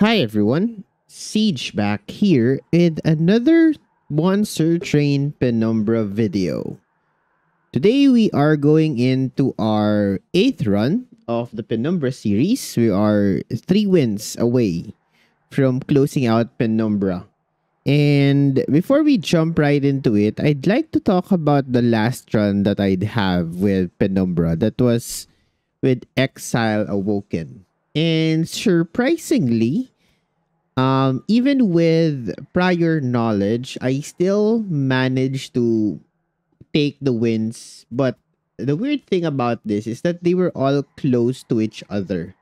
Hi everyone, Siege back here with another Monster Train Penumbra video. Today we are going into our 8th run of the Penumbra series. We are 3 wins away from closing out Penumbra. And before we jump right into it, I'd like to talk about the last run that I'd have with Penumbra. That was with Exile Awoken. And surprisingly, um, even with prior knowledge, I still managed to take the wins. But the weird thing about this is that they were all close to each other.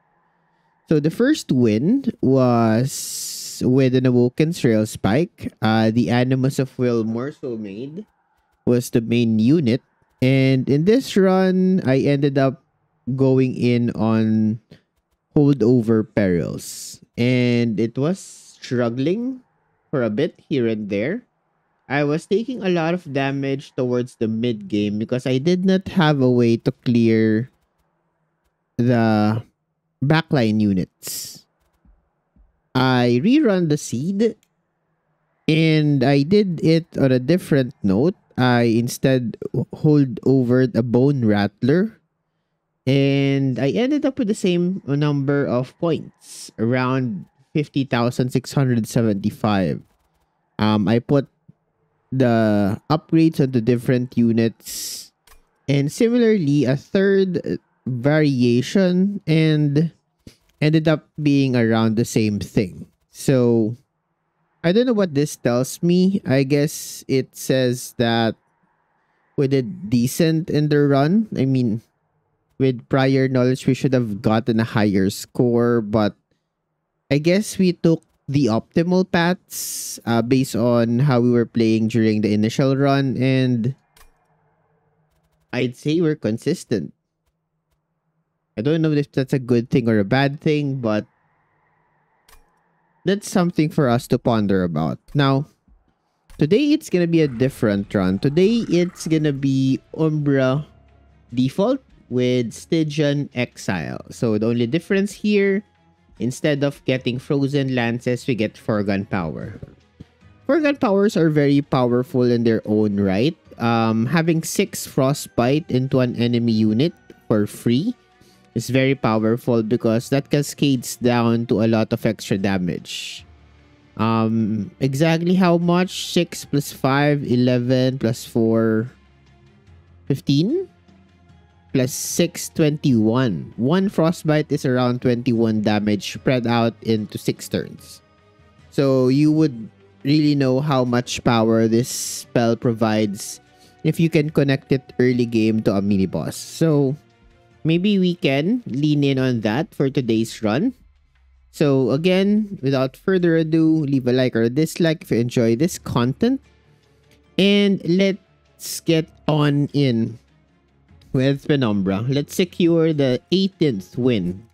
So the first win was with an Awoken Trail Spike. Uh, the Animus of Will Soulmaid was the main unit. And in this run, I ended up going in on holdover perils. And it was struggling for a bit here and there. I was taking a lot of damage towards the mid game because I did not have a way to clear the backline units. I rerun the seed and I did it on a different note. I instead hold over the bone rattler and I ended up with the same number of points, around 50,675. Um, I put the upgrades on the different units and similarly a third variation and ended up being around the same thing. So I don't know what this tells me. I guess it says that we did decent in the run. I mean, with prior knowledge, we should have gotten a higher score, but I guess we took the optimal paths uh, based on how we were playing during the initial run, and I'd say we're consistent. I don't know if that's a good thing or a bad thing, but that's something for us to ponder about. Now, today it's gonna be a different run. Today it's gonna be Umbra default with Stygian Exile. So the only difference here, instead of getting Frozen Lances, we get Forgone Power. Forgone Powers are very powerful in their own right. Um, having 6 Frostbite into an enemy unit for free is very powerful because that cascades down to a lot of extra damage. Um, exactly how much? 6 plus 5, 11 plus 4, 15? Plus 621. One frostbite is around 21 damage spread out into 6 turns. So you would really know how much power this spell provides if you can connect it early game to a mini boss. So maybe we can lean in on that for today's run. So again, without further ado, leave a like or a dislike if you enjoy this content. And let's get on in with Penumbra. Let's secure the 18th win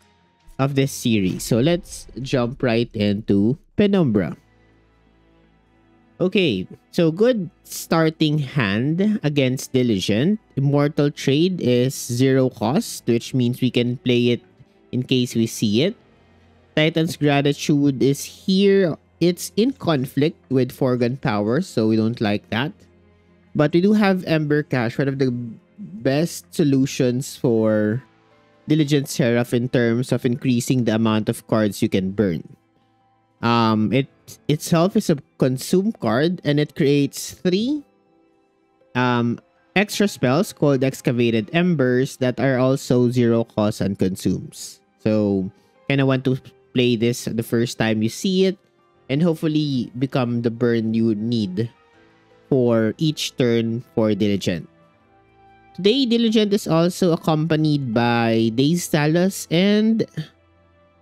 of this series. So let's jump right into Penumbra. Okay, so good starting hand against Diligent. Immortal Trade is zero cost, which means we can play it in case we see it. Titan's Gratitude is here. It's in conflict with Forgone Power, so we don't like that. But we do have Ember Cache, one of the best solutions for Diligent Seraph in terms of increasing the amount of cards you can burn. Um, it itself is a consume card and it creates three um, extra spells called Excavated Embers that are also zero cost and consumes. So, kind of want to play this the first time you see it and hopefully become the burn you need for each turn for Diligent. Today, Diligent is also accompanied by Days Talos and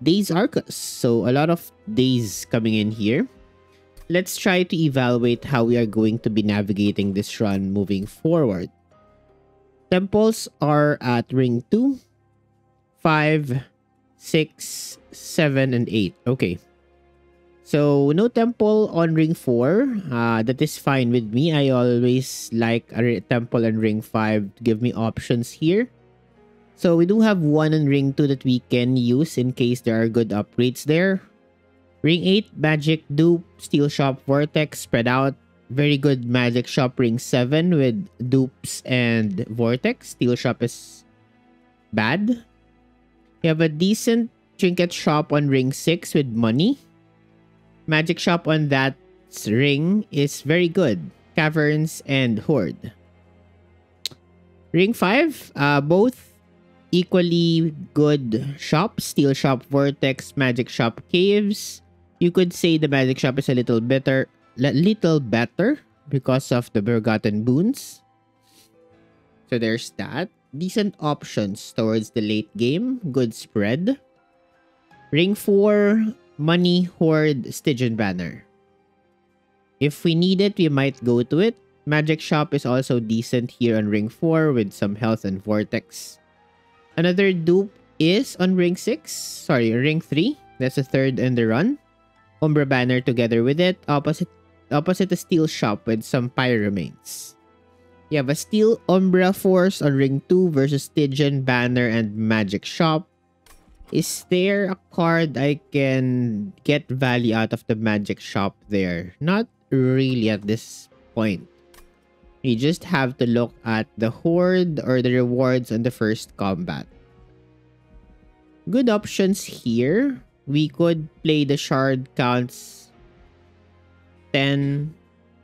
Days Arcus. So a lot of days coming in here. Let's try to evaluate how we are going to be navigating this run moving forward. Temples are at ring 2, 5, 6, 7, and 8. Okay. So, no temple on ring 4. Uh, that is fine with me. I always like a temple on ring 5 to give me options here. So, we do have one on ring 2 that we can use in case there are good upgrades there. Ring 8, Magic Dupe, Steel Shop Vortex, spread out. Very good Magic Shop Ring 7 with dupes and Vortex. Steel Shop is bad. You have a decent Trinket Shop on Ring 6 with money. Magic Shop on that ring is very good. Caverns and Horde. Ring 5, uh, both equally good shops. Steel Shop Vortex, Magic Shop Caves. You could say the Magic Shop is a little better, little better because of the Forgotten Boons. So there's that. Decent options towards the late game. Good spread. Ring 4, Money, Hoard Stygian Banner. If we need it, we might go to it. Magic Shop is also decent here on Ring 4 with some health and Vortex. Another dupe is on Ring 6. Sorry, Ring 3. That's the third in the run. Umbra Banner together with it. Opposite opposite the Steel Shop with some Pyre Remains. You have a Steel Umbra Force on Ring 2 versus Stygian Banner and Magic Shop. Is there a card I can get value out of the Magic Shop there? Not really at this point. You just have to look at the horde or the rewards on the first combat. Good options here. We could play the shard counts 10,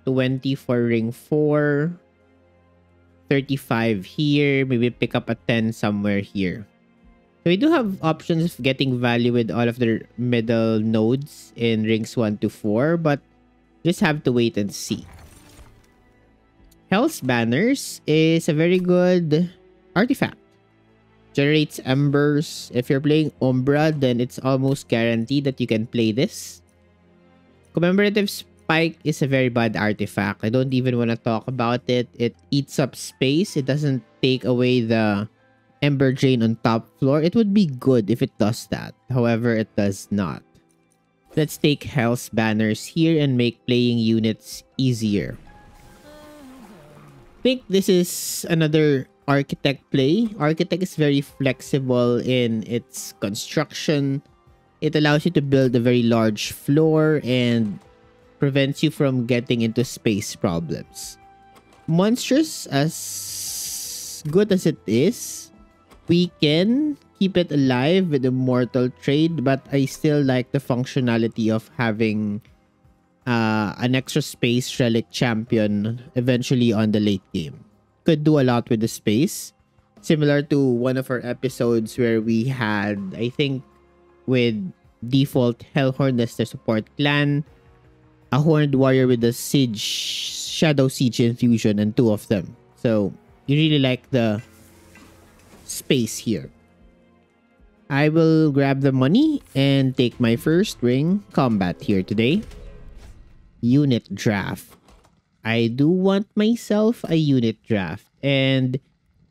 20 for ring 4, 35 here, maybe pick up a 10 somewhere here. So we do have options of getting value with all of the middle nodes in rings 1 to 4, but just have to wait and see. Hell's Banners is a very good artifact. Generates embers. If you're playing Umbra, then it's almost guaranteed that you can play this. Commemorative Spike is a very bad artifact. I don't even want to talk about it. It eats up space. It doesn't take away the Ember Jane on top floor. It would be good if it does that. However, it does not. Let's take Hell's Banners here and make playing units easier think this is another architect play. Architect is very flexible in its construction. It allows you to build a very large floor and prevents you from getting into space problems. Monstrous, as good as it is, we can keep it alive with Immortal Trade, but I still like the functionality of having uh, an extra space relic champion eventually on the late game. Could do a lot with the space. Similar to one of our episodes where we had, I think, with default Hellhorn as the support clan, a Horned Warrior with the Siege, Shadow Siege infusion, and two of them. So, you really like the space here. I will grab the money and take my first ring combat here today unit draft. I do want myself a unit draft. And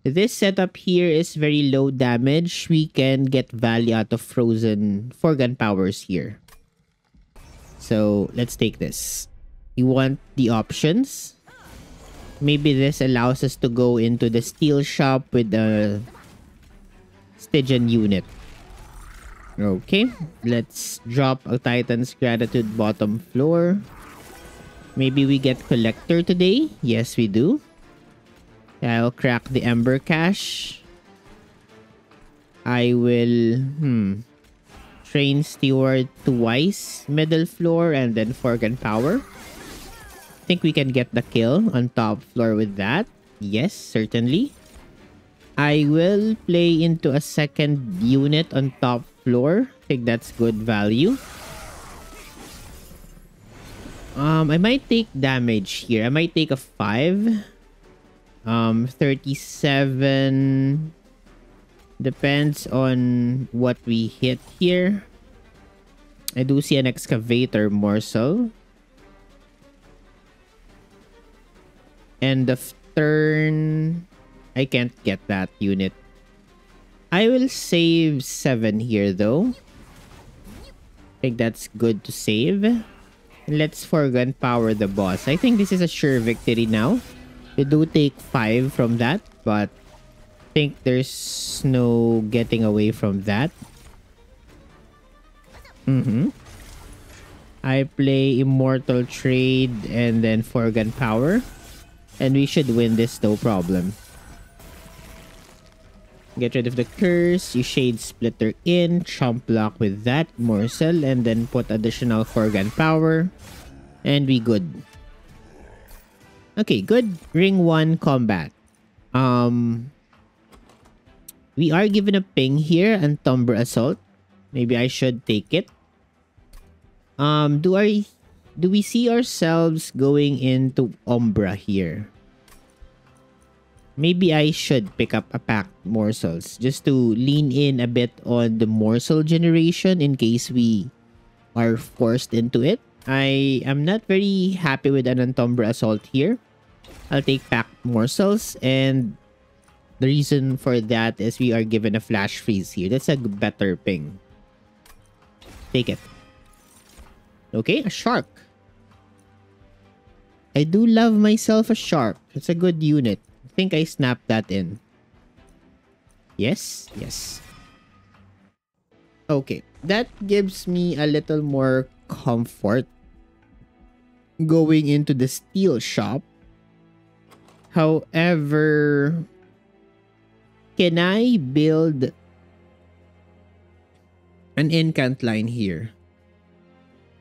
this setup here is very low damage. We can get value out of frozen Forgone powers here. So let's take this. You want the options. Maybe this allows us to go into the steel shop with the Stygian unit. Okay, let's drop a Titan's Gratitude bottom floor. Maybe we get Collector today? Yes, we do. I'll crack the Ember Cache. I will, hmm, train Steward twice, middle floor, and then Forgone Power. I think we can get the kill on top floor with that. Yes, certainly. I will play into a second unit on top floor. think that's good value. Um, I might take damage here. I might take a 5. Um, 37. Depends on what we hit here. I do see an excavator morsel. End of turn. I can't get that unit. I will save 7 here though. I think that's good to save. Let's Forgone power the boss. I think this is a sure victory now. We do take 5 from that, but I think there's no getting away from that. Mm-hmm. I play Immortal Trade and then Forgone Power. And we should win this no problem. Get rid of the curse, you Shade Splitter in, Chump Block with that, Morsel, and then put additional Forgone Power. And we good. Okay, good. Ring 1 combat. Um, we are given a ping here and Tumbra Assault. Maybe I should take it. Um, do I do we see ourselves going into Umbra here? Maybe I should pick up a pack morsels just to lean in a bit on the morsel generation in case we are forced into it. I am not very happy with an Antumbra Assault here. I'll take pack morsels and the reason for that is we are given a flash freeze here. That's a better ping. Take it. Okay, a shark. I do love myself a shark. It's a good unit. Think I snapped that in. Yes, yes. Okay, that gives me a little more comfort going into the steel shop. However, can I build an incant line here?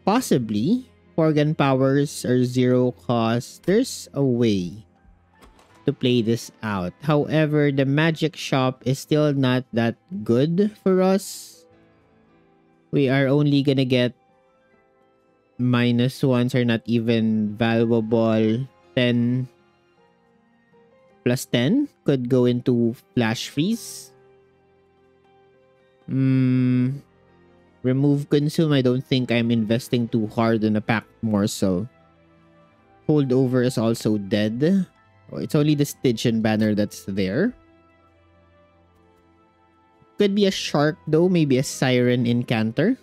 Possibly. Organ powers are zero cost. There's a way to play this out. However, the magic shop is still not that good for us. We are only gonna get minus ones are not even valuable. 10 plus 10 could go into flash freeze. Hmm. Remove consume. I don't think I'm investing too hard in a pack morsel. Holdover is also dead. Oh, it's only the Stygian banner that's there. Could be a shark though. Maybe a siren incanter.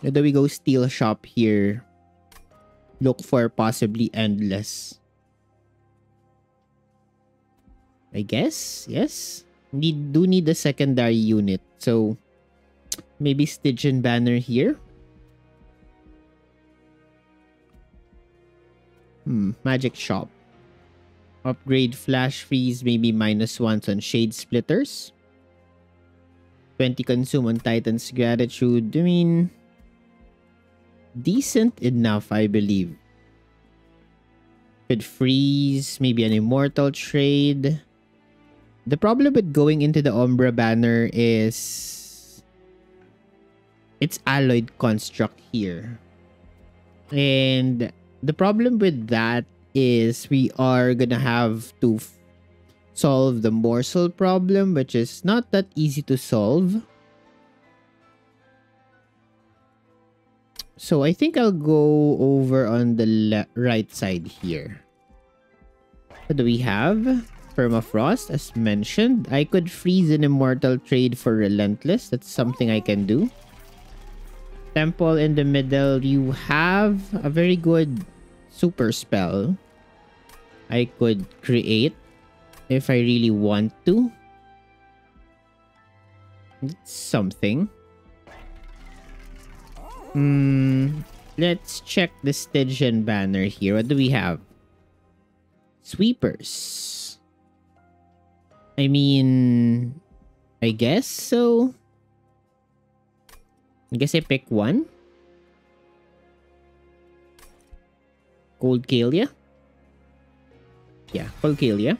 Where do we go steel shop here? Look for possibly endless. I guess, yes. Need do need a secondary unit. So Maybe Stygian banner here. Hmm, magic shop. Upgrade flash freeze, maybe minus ones on shade splitters. 20 consume on Titan's gratitude. I mean, decent enough, I believe. Could freeze, maybe an immortal trade. The problem with going into the Umbra banner is it's alloyed construct here. And the problem with that is we are gonna have to solve the morsel problem, which is not that easy to solve. So I think I'll go over on the right side here. What do we have? Permafrost, as mentioned. I could freeze an immortal trade for Relentless. That's something I can do temple in the middle, you have a very good super spell I could create if I really want to. It's something. Hmm. Let's check the Stygian banner here. What do we have? Sweepers. I mean, I guess so. I guess I pick one. Cold Kalia. Yeah, Cold Kalia.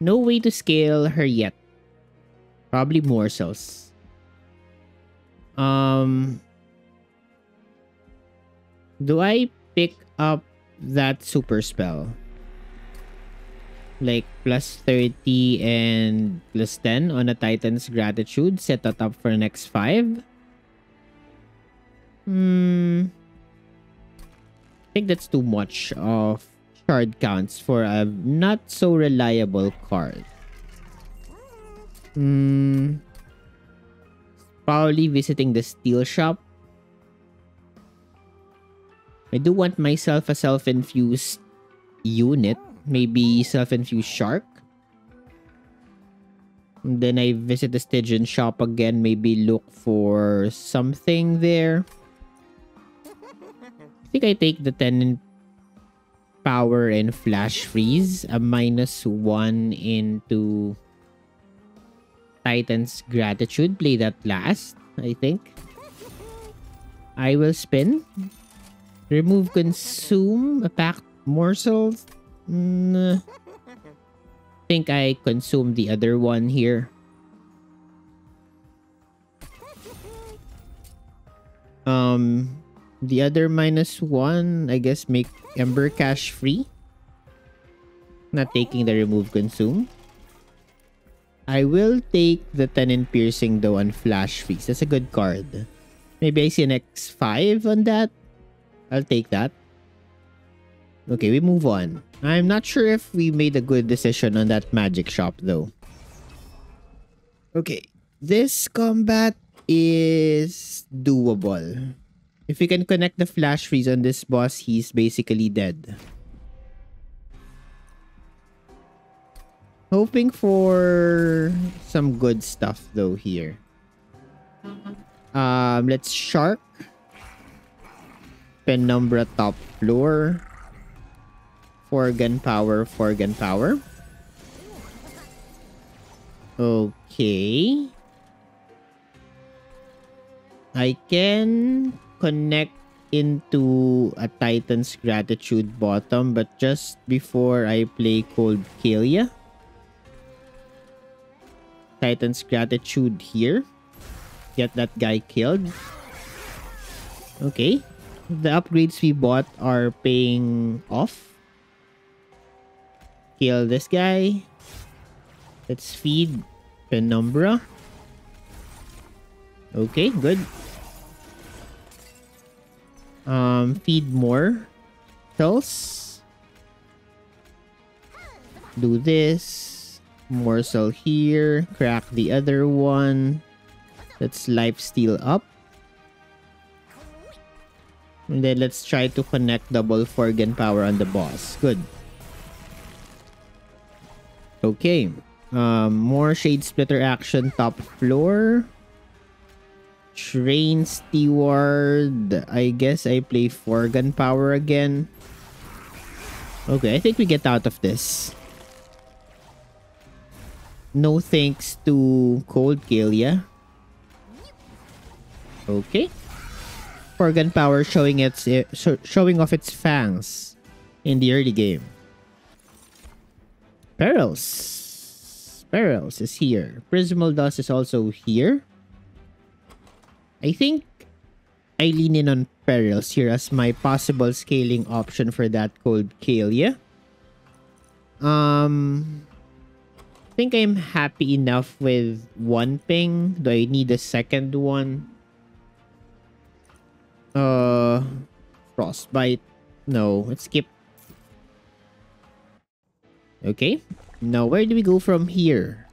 No way to scale her yet. Probably morsels. Um, do I pick up that super spell? Like plus 30 and plus 10 on a Titan's Gratitude. Set that up for next 5. Hmm. I think that's too much of shard counts for a not so reliable card. Hmm. Probably visiting the steel shop. I do want myself a self-infused unit. Maybe self-infused shark. And then I visit the Stygian shop again. Maybe look for something there. Think I take the 10 in power and flash freeze. A minus 1 into Titan's gratitude. Play that last, I think. I will spin. Remove consume. A packed morsels. Mm, think I consume the other one here. Um, the other minus one, I guess make Ember Cache free. Not taking the remove consume. I will take the 10 in piercing though on flash freeze. That's a good card. Maybe I see an X5 on that. I'll take that. Okay, we move on. I'm not sure if we made a good decision on that magic shop though. Okay, this combat is doable. If we can connect the flash freeze on this boss, he's basically dead. Hoping for some good stuff though here. Um, let's shark. Penumbra top floor. 4 gunpowder, 4 gunpowder. Okay. I can connect into a Titan's Gratitude bottom, but just before I play Cold Kalia. Titan's Gratitude here. Get that guy killed. Okay. The upgrades we bought are paying off kill this guy. Let's feed Penumbra. Okay, good. Um, feed more cells. Do this. Morsel here. Crack the other one. Let's life steal up. And then let's try to connect double Forgone power on the boss. Good. Okay. Um, more Shade Splitter action top floor. Train Steward. I guess I play for gunpowder again. Okay, I think we get out of this. No thanks to Cold Kalia. Okay. For gunpowder showing its eh, showing off its fangs in the early game. Perils. Perils is here. Prismal Dust is also here. I think I lean in on Perils here as my possible scaling option for that cold Kalia. Um, I think I'm happy enough with one ping. Do I need a second one? Uh, Frostbite. No, let's skip Okay. Now, where do we go from here?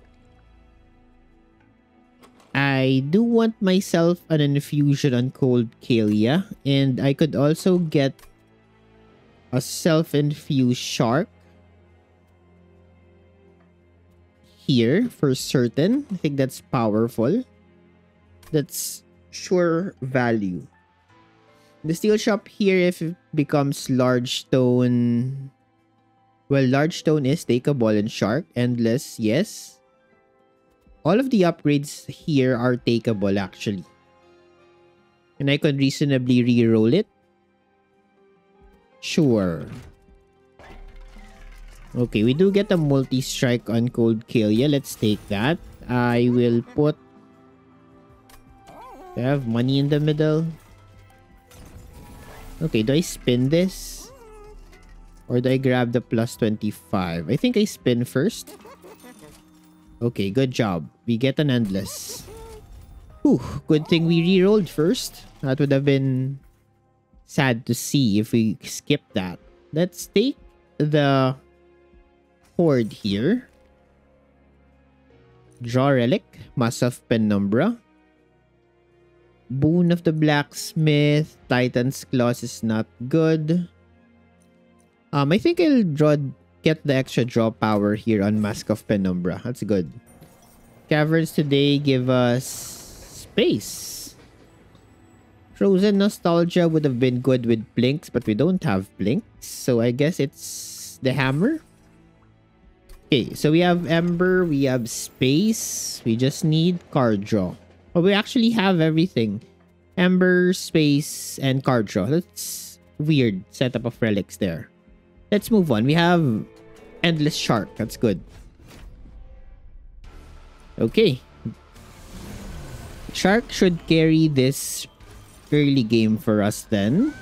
I do want myself an infusion on Cold Kalia. And I could also get a self-infused shark. Here, for certain. I think that's powerful. That's sure value. The steel shop here, if it becomes large stone well, large stone is takeable and shark. Endless, yes. All of the upgrades here are takeable actually. And I could reasonably re-roll it. Sure. Okay, we do get a multi-strike on Cold Kalia. Let's take that. I will put... Do I have money in the middle? Okay, do I spin this? Or do I grab the plus 25? I think I spin first. Okay, good job. We get an endless. Whew, good thing we re-rolled first. That would have been sad to see if we skip that. Let's take the horde here. Draw relic, mass of penumbra. Boon of the blacksmith, Titan's claws is not good. Um, I think I'll draw, get the extra draw power here on Mask of Penumbra. That's good. Caverns today give us space. Frozen Nostalgia would have been good with Blinks, but we don't have Blinks. So I guess it's the hammer. Okay, so we have Ember, we have Space. We just need card draw. But we actually have everything. Ember, Space, and card draw. That's weird setup of relics there. Let's move on. We have Endless Shark. That's good. Okay. Shark should carry this early game for us then.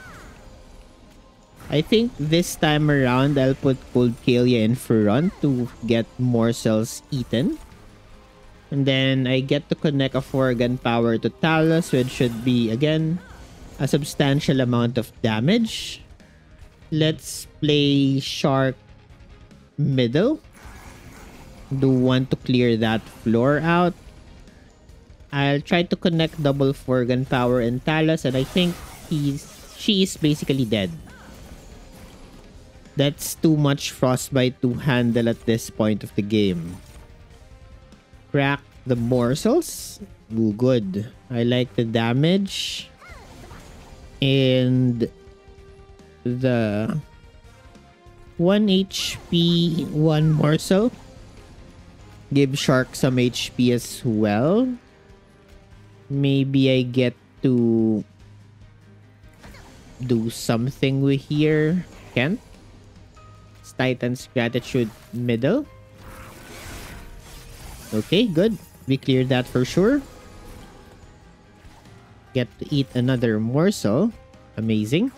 I think this time around, I'll put Cold Kalia in front to get more cells eaten. And then I get to connect a 4 gun power to Talos, which should be, again, a substantial amount of damage. Let's play Shark middle. Do want to clear that floor out. I'll try to connect double 4 gunpowder and Talos, and I think he's she is basically dead. That's too much frostbite to handle at this point of the game. Crack the morsels. Ooh, good. I like the damage. And the 1 HP, 1 morsel. Give Shark some HP as well. Maybe I get to do something with here. Can't? Titan's Gratitude middle. Okay, good. We cleared that for sure. Get to eat another morsel. Amazing.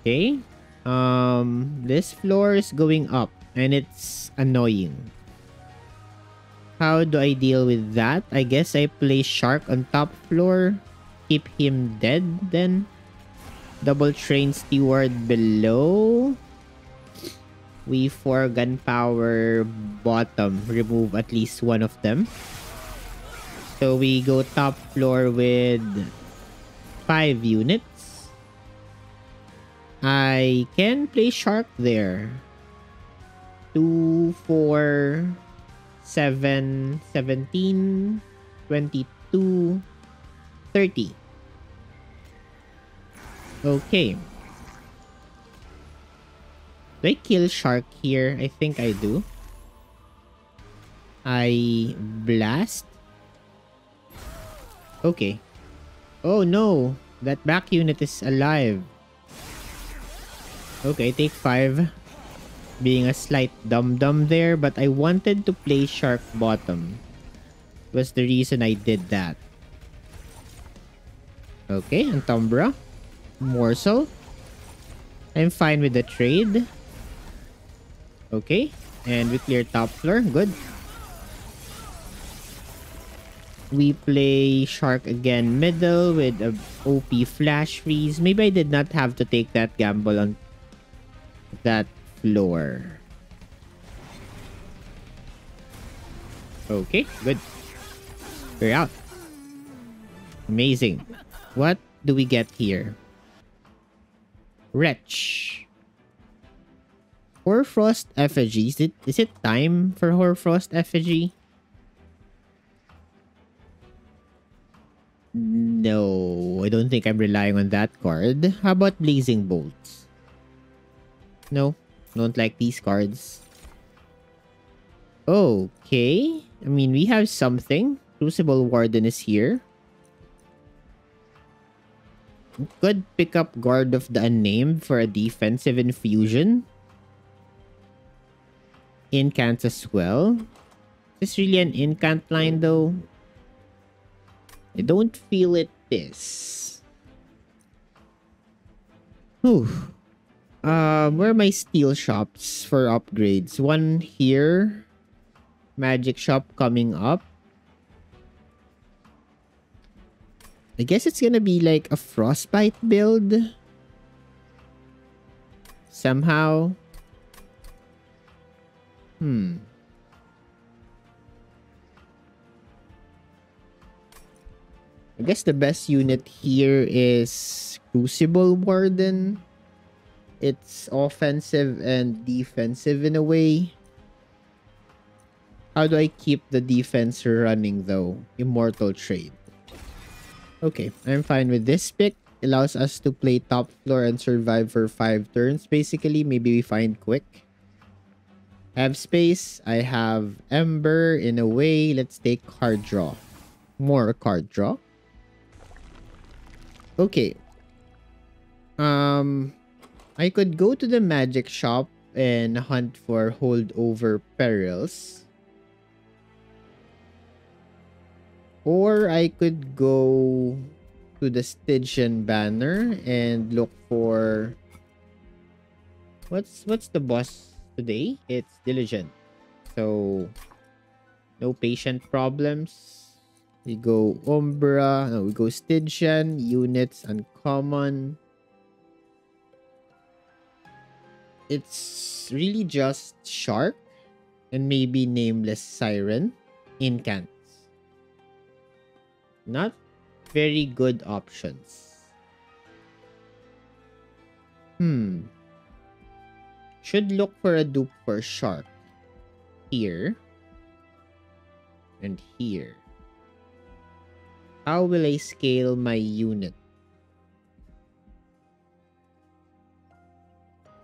Okay. Um, this floor is going up and it's annoying. How do I deal with that? I guess I play Shark on top floor. Keep him dead then. Double train steward below we for gunpowder bottom remove at least one of them so we go top floor with five units I can play shark there two four seven seventeen twenty two thirty okay do I kill shark here? I think I do. I blast. Okay. Oh no! That back unit is alive. Okay, take five. Being a slight dum-dum there, but I wanted to play shark bottom. Was the reason I did that. Okay, Antumbra. Morsel. I'm fine with the trade. Okay. And we clear top floor. Good. We play Shark again middle with a OP flash freeze. Maybe I did not have to take that gamble on that floor. Okay, good. We're out. Amazing. What do we get here? Wretch. Hoarfrost effigy. Is it is it time for Hoarfrost effigy? No, I don't think I'm relying on that card. How about Blazing Bolts? No, don't like these cards. Okay. I mean, we have something. Crucible Warden is here. Could pick up Guard of the Unnamed for a defensive infusion incants as well. Is this really an incant line though? I don't feel it is. Whew. Um, where are my steel shops for upgrades? One here. Magic shop coming up. I guess it's gonna be like a frostbite build. Somehow. Hmm. I guess the best unit here is Crucible Warden. It's offensive and defensive in a way. How do I keep the defense running though? Immortal trade. Okay, I'm fine with this pick. Allows us to play top floor and survive for 5 turns. Basically, maybe we find quick. Have space. I have Ember in a way. Let's take card draw. More card draw. Okay. Um, I could go to the magic shop and hunt for holdover perils. Or I could go to the Stygian banner and look for what's what's the boss today? It's diligent. So no patient problems. We go Umbra, no, we go Stygian, units uncommon. It's really just Shark and maybe Nameless Siren incants. Not very good options. Hmm. Should look for a dupe for Shark. Here. And here. How will I scale my unit?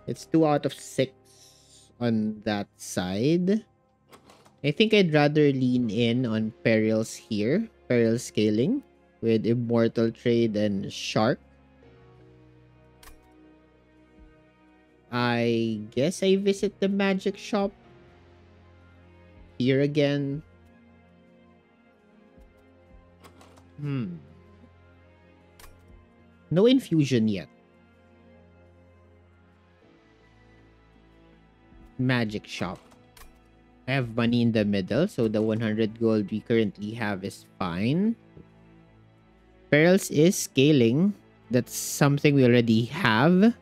It's 2 out of 6 on that side. I think I'd rather lean in on perils here. Peril scaling with Immortal Trade and Shark. I guess I visit the magic shop. Here again. Hmm. No infusion yet. Magic shop. I have money in the middle, so the 100 gold we currently have is fine. Perils is scaling. That's something we already have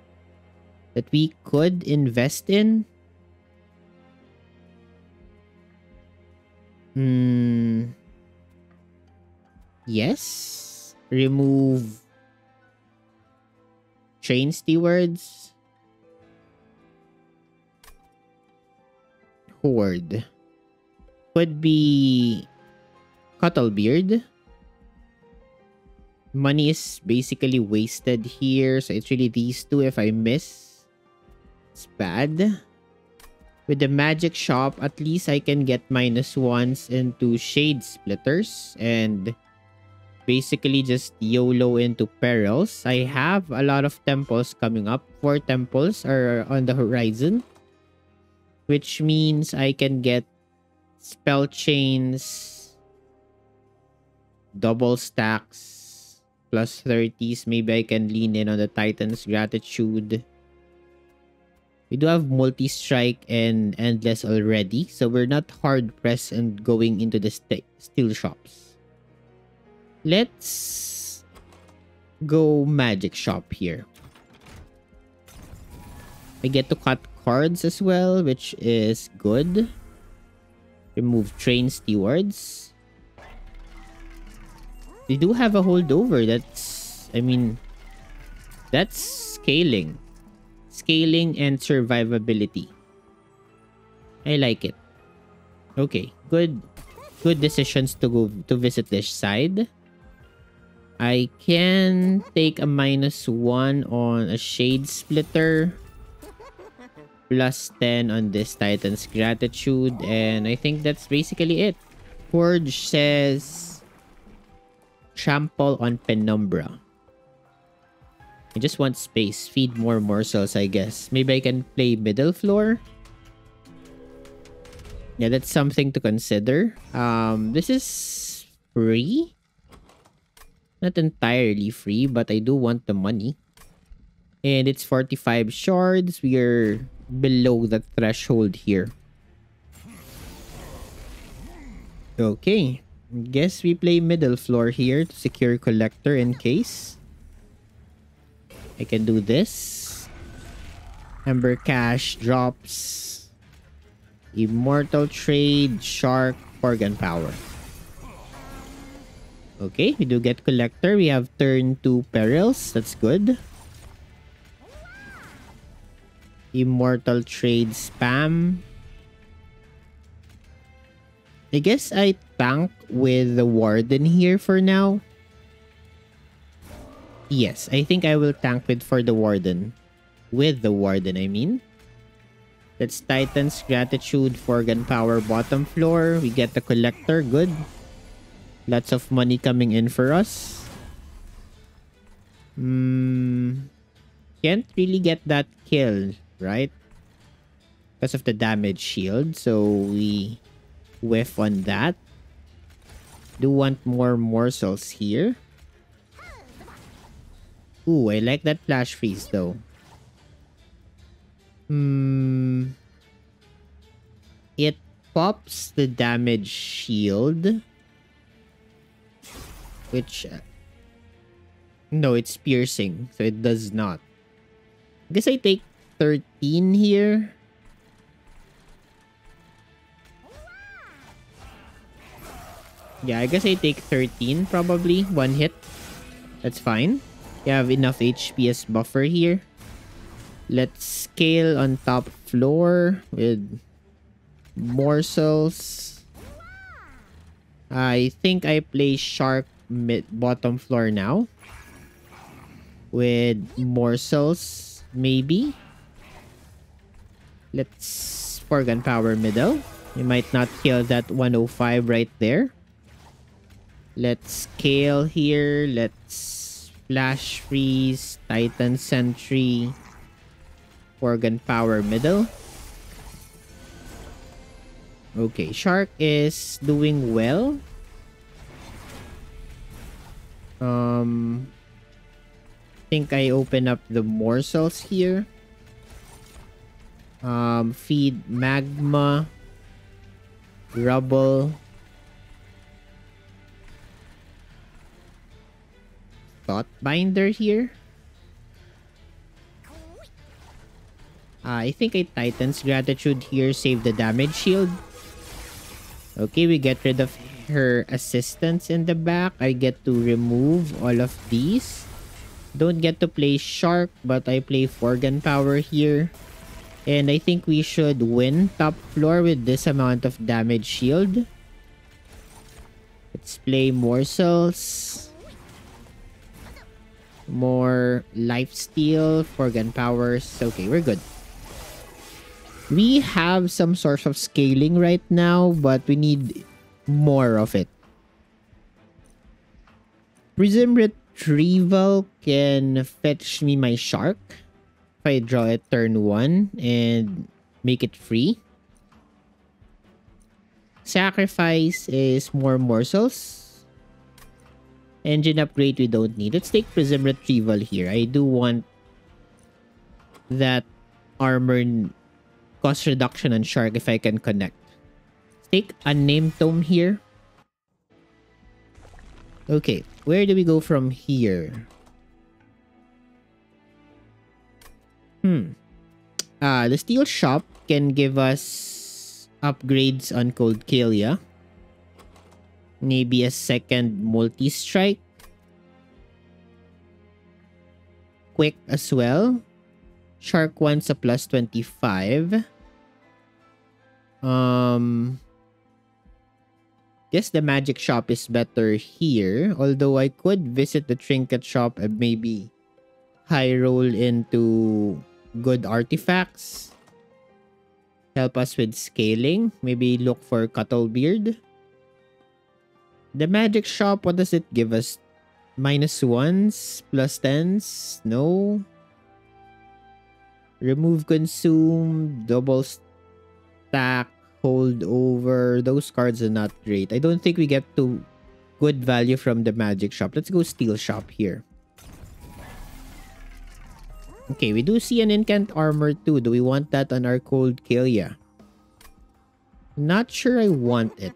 that we could invest in. Hmm. Yes. Remove train stewards. Horde. Could be Cuttlebeard. Money is basically wasted here. So it's really these two if I miss. It's bad. With the magic shop, at least I can get minus ones into shade splitters. And basically just YOLO into perils. I have a lot of temples coming up. Four temples are on the horizon. Which means I can get spell chains, double stacks, plus 30s. Maybe I can lean in on the Titan's Gratitude. We do have multi-strike and endless already. So we're not hard-pressed and going into the st steel shops. Let's go magic shop here. I get to cut cards as well, which is good. Remove train stewards. They do have a holdover. That's, I mean, that's scaling. Scaling and survivability. I like it. Okay, good good decisions to go to visit this side. I can take a minus 1 on a Shade Splitter. Plus 10 on this Titan's Gratitude. And I think that's basically it. Forge says... Trample on Penumbra. I just want space. Feed more morsels, I guess. Maybe I can play middle floor. Yeah, that's something to consider. Um, this is free. Not entirely free, but I do want the money. And it's 45 shards. We are below the threshold here. Okay. Guess we play middle floor here to secure collector in case. I can do this. Ember Cache drops. Immortal Trade, Shark, Organ Power. Okay, we do get Collector. We have turn 2 Perils. That's good. Immortal Trade Spam. I guess I tank with the Warden here for now. Yes, I think I will tank with for the Warden. With the Warden, I mean. That's Titan's Gratitude for Gunpowder bottom floor. We get the Collector. Good. Lots of money coming in for us. Hmm. Can't really get that kill, right? Because of the damage shield. So we whiff on that. Do want more morsels here. Ooh, I like that flash freeze though. Hmm. It pops the damage shield. Which... Uh, no, it's piercing. So it does not. I guess I take 13 here. Yeah, I guess I take 13 probably. One hit. That's fine. You have enough HPS buffer here. Let's scale on top floor with morsels. I think I play shark mid bottom floor now. With morsels, maybe. Let's Forgone Power middle. You might not kill that 105 right there. Let's scale here. Let's flash freeze, titan sentry, Forgone Power middle. Okay, shark is doing well. Um, think I open up the morsels here. Um, feed magma, rubble, thought binder here. Uh, I think a Titan's Gratitude here save the damage shield. Okay, we get rid of her assistants in the back. I get to remove all of these. Don't get to play Shark, but I play Forgone Power here. And I think we should win top floor with this amount of damage shield. Let's play more life steal Forgone Powers. Okay, we're good. We have some sort of scaling right now, but we need more of it. Prism Retrieval can fetch me my shark if I draw it turn 1 and make it free. Sacrifice is more morsels Engine upgrade we don't need. Let's take Prism Retrieval here. I do want that armor cost reduction on Shark if I can connect. Let's take Unnamed Tome here. Okay, where do we go from here? Hmm. Ah, the steel shop can give us upgrades on Cold Kalia. Maybe a second multi-strike. Quick as well. Shark wants a plus 25. Um... Guess the magic shop is better here. Although I could visit the trinket shop and maybe high roll into good artifacts. Help us with scaling. Maybe look for Cuttlebeard. The magic shop, what does it give us? Minus ones? Plus tens? No. Remove consume, double stack, hold over. Those cards are not great. I don't think we get to good value from the magic shop. Let's go steel shop here. Okay, we do see an incant armor too. Do we want that on our cold Kalia? Not sure I want it.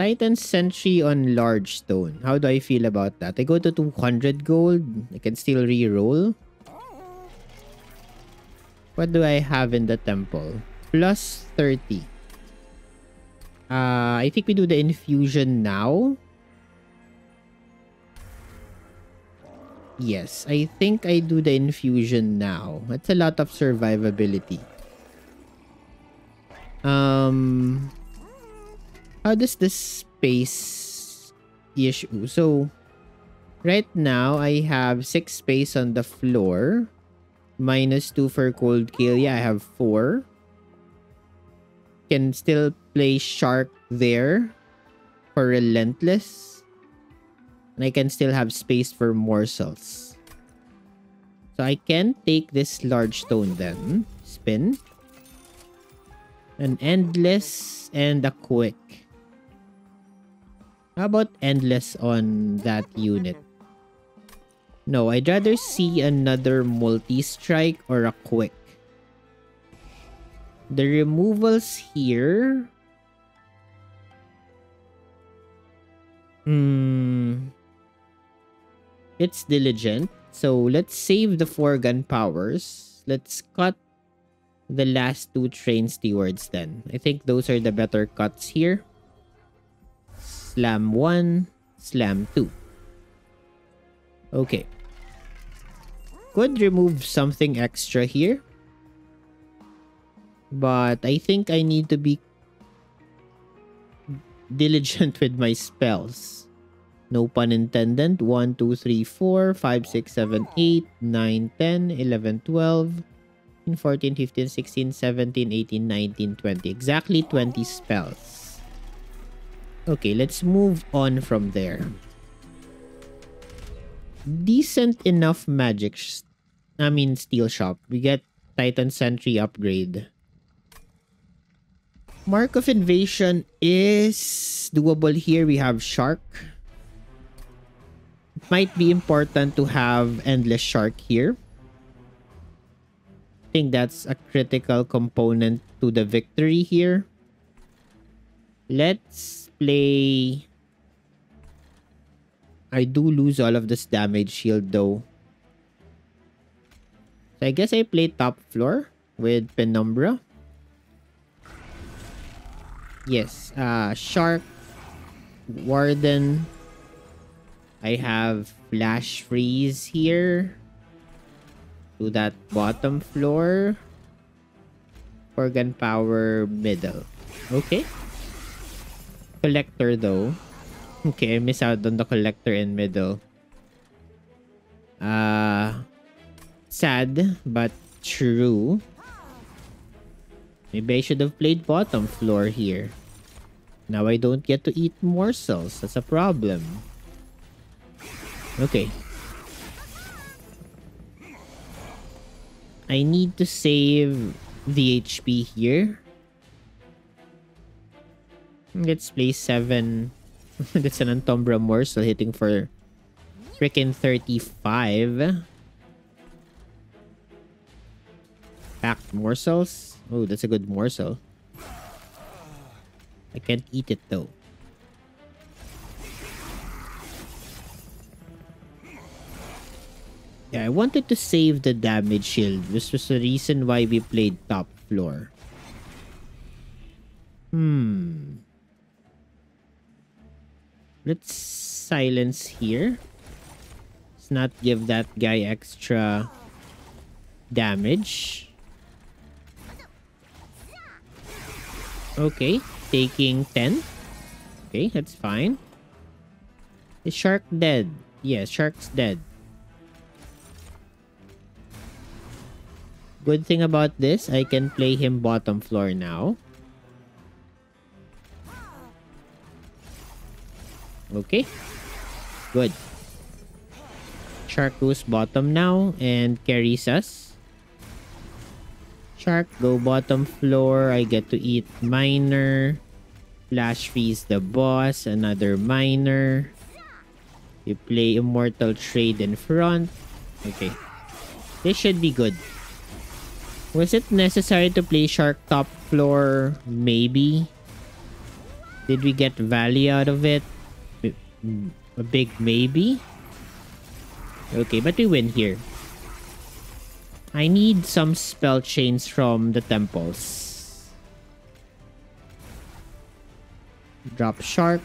Titan Sentry on Large Stone. How do I feel about that? I go to 200 gold. I can still re-roll. What do I have in the temple? Plus 30. Uh, I think we do the infusion now. Yes, I think I do the infusion now. That's a lot of survivability. Um, how does this space issue? So, right now I have six space on the floor. Minus two for cold kill. Yeah, I have four. Can still play shark there for relentless. And I can still have space for morsels. So I can take this large stone then. Spin. An endless and a quick. How about endless on that unit? No, I'd rather see another multi-strike or a quick. The removals here... Hmm... It's diligent. So let's save the Forgone Powers. Let's cut the last two train stewards then. I think those are the better cuts here. Slam 1, slam 2. Okay. Could remove something extra here. But I think I need to be diligent with my spells. No pun intended. 1, 2, 3, 4, 5, 6, 7, 8, 9, 10, 11, 12, 14, 15, 16, 17, 18, 19, 20. Exactly 20 spells. Okay, let's move on from there. Decent enough magic. I mean, steel shop. We get Titan Sentry upgrade. Mark of Invasion is doable here. We have Shark might be important to have Endless Shark here. I think that's a critical component to the victory here. Let's play... I do lose all of this damage shield though. So I guess I play top floor with Penumbra. Yes, uh, Shark, Warden, I have flash freeze here to that bottom floor Forgone Power middle. Okay. Collector though. Okay, I miss out on the collector in middle. Uh sad but true. Maybe I should have played bottom floor here. Now I don't get to eat morsels. That's a problem. Okay. I need to save the HP here. Let's play 7. That's an Antombra morsel hitting for freaking 35. Packed morsels. Oh, that's a good morsel. I can't eat it though. Yeah, I wanted to save the damage shield. This was the reason why we played top floor. Hmm. Let's silence here. Let's not give that guy extra damage. Okay, taking 10. Okay, that's fine. Is shark dead? Yeah, shark's dead. Good thing about this, I can play him bottom floor now. Okay. Good. Shark goes bottom now and carries us. Shark go bottom floor. I get to eat miner. Flash freeze the boss. Another miner. You play immortal trade in front. Okay. This should be good. Was it necessary to play Shark top floor? Maybe. Did we get value out of it? A big maybe? Okay, but we win here. I need some spell chains from the temples. Drop shark.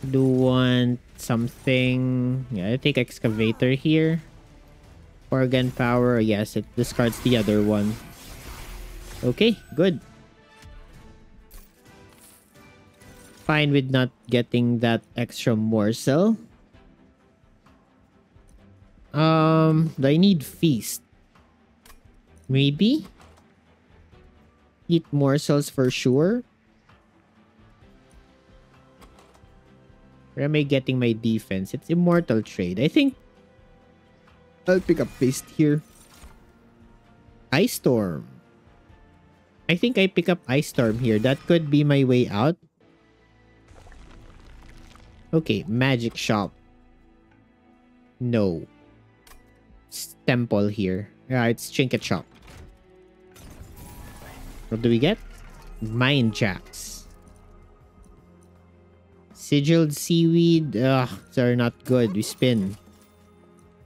Do want something. Yeah, I take excavator here. Forgone power, yes, it discards the other one. Okay, good. Fine with not getting that extra morsel. Um, do I need feast? Maybe? Eat morsels for sure. Where am I getting my defense? It's immortal trade. I think I'll pick up feast here. Ice Storm. I think I pick up Ice Storm here. That could be my way out. Okay, Magic Shop. No. It's Temple here. Yeah, it's Trinket Shop. What do we get? Mind Jacks. Sigilled Seaweed. Ugh, they're not good. We spin.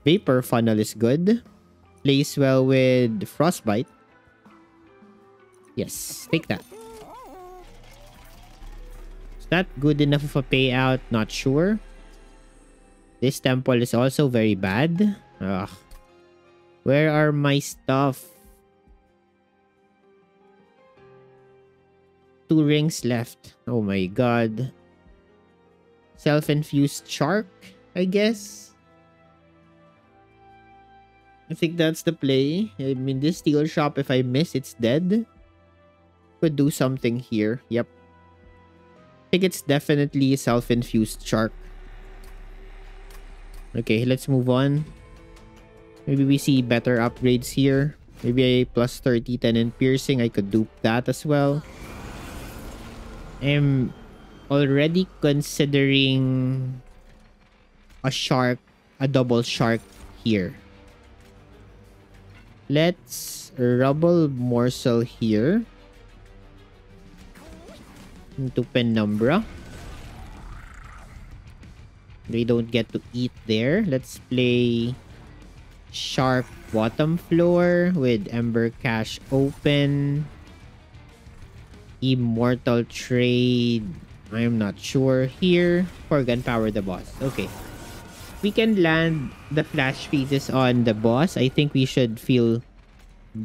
Vapor Funnel is good. Plays well with Frostbite. Yes, take that. Is that good enough of a payout? Not sure. This temple is also very bad. Ugh. Where are my stuff? Two rings left. Oh my god. Self-infused shark, I guess. I think that's the play. I mean, this steel shop, if I miss, it's dead. Could do something here. Yep. I think it's definitely self-infused shark. Okay, let's move on. Maybe we see better upgrades here. Maybe a plus 30 10 in piercing. I could dupe that as well. I'm already considering a shark, a double shark here. Let's rubble morsel here into penumbra. We don't get to eat there. Let's play sharp bottom floor with ember cache open. Immortal trade. I'm not sure here Forgone Power the boss. Okay we can land the flash freezes on the boss, I think we should feel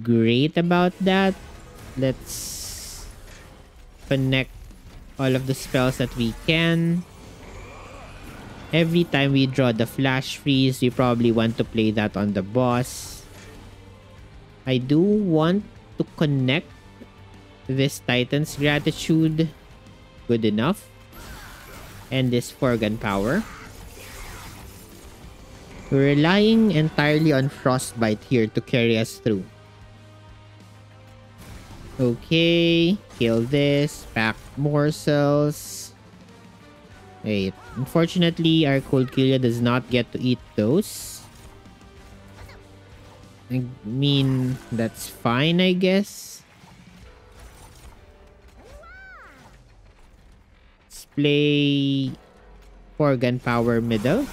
great about that. Let's connect all of the spells that we can. Every time we draw the flash freeze, we probably want to play that on the boss. I do want to connect this Titan's Gratitude. Good enough. And this Forgone Power. We're relying entirely on Frostbite here to carry us through. Okay, kill this, pack morsels. Wait, unfortunately, our Cold Killia does not get to eat those. I mean, that's fine, I guess. Let's play Forgone Power middle.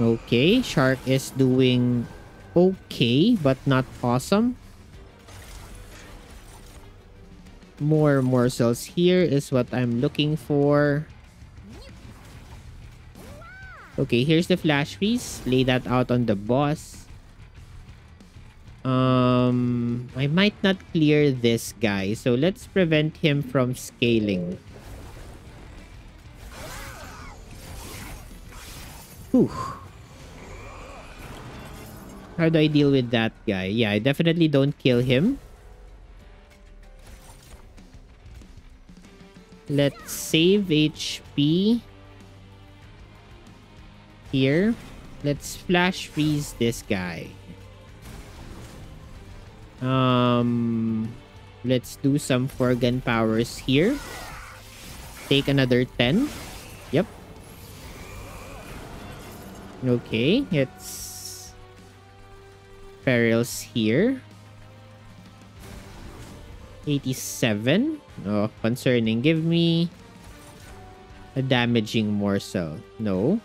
Okay, Shark is doing okay, but not awesome. More morsels here is what I'm looking for. Okay, here's the flash piece. Lay that out on the boss. Um, I might not clear this guy. So let's prevent him from scaling. Whew. How do I deal with that guy? Yeah, I definitely don't kill him. Let's save HP. Here. Let's flash freeze this guy. Um, let's do some Forgone powers here. Take another 10. Yep. Okay, it's perils here. 87. Oh, concerning. Give me a damaging morsel. No.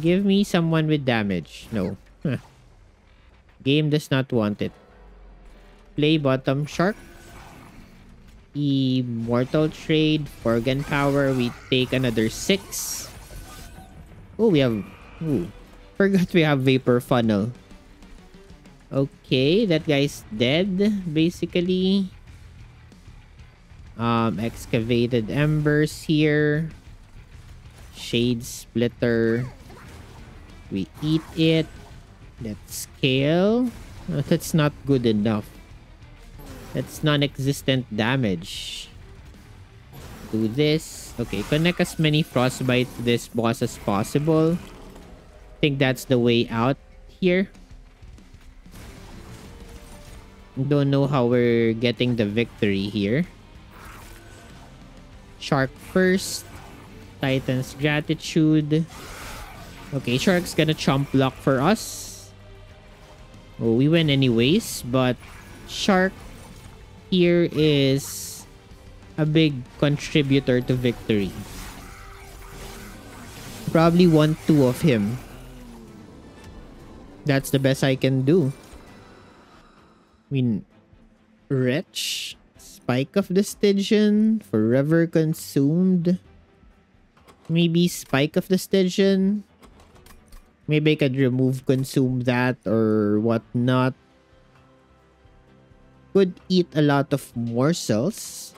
Give me someone with damage. No. Huh. Game does not want it. Play bottom shark. Immortal Trade Forgone Power, we take another 6. Oh, we have... Ooh. Forgot we have Vapor Funnel. Okay, that guy's dead, basically. Um, excavated embers here. Shade splitter. We eat it. Let's scale. That's not good enough. That's non-existent damage. Do this. Okay, connect as many frostbite to this boss as possible. I think that's the way out here. Don't know how we're getting the victory here. Shark first. Titan's gratitude. Okay, Shark's gonna chomp block for us. We win anyways, but Shark here is a big contributor to victory. Probably one, two of him. That's the best I can do. I mean, Wretch, Spike of the Stygian, Forever Consumed. Maybe Spike of the Stygian. Maybe I could remove consume that or whatnot. Could eat a lot of morsels.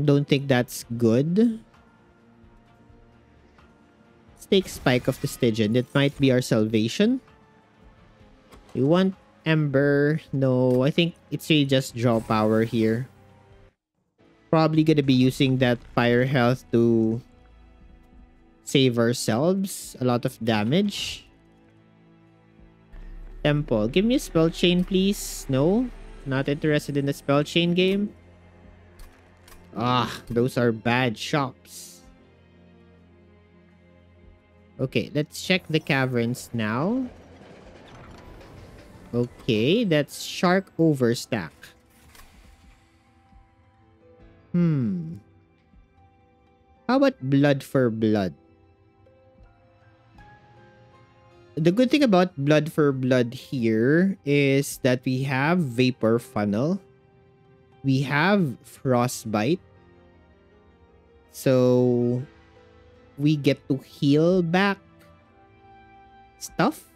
Don't think that's good. Let's take Spike of the Stygian. That might be our salvation. We want Ember. No, I think it's really just draw power here. Probably gonna be using that fire health to save ourselves a lot of damage. Temple. Give me a spell chain, please. No? Not interested in the spell chain game? Ah, those are bad shops. Okay, let's check the caverns now. Okay, that's Shark Overstack. Hmm. How about Blood for Blood? The good thing about Blood for Blood here is that we have Vapor Funnel. We have Frostbite. So, we get to heal back stuff.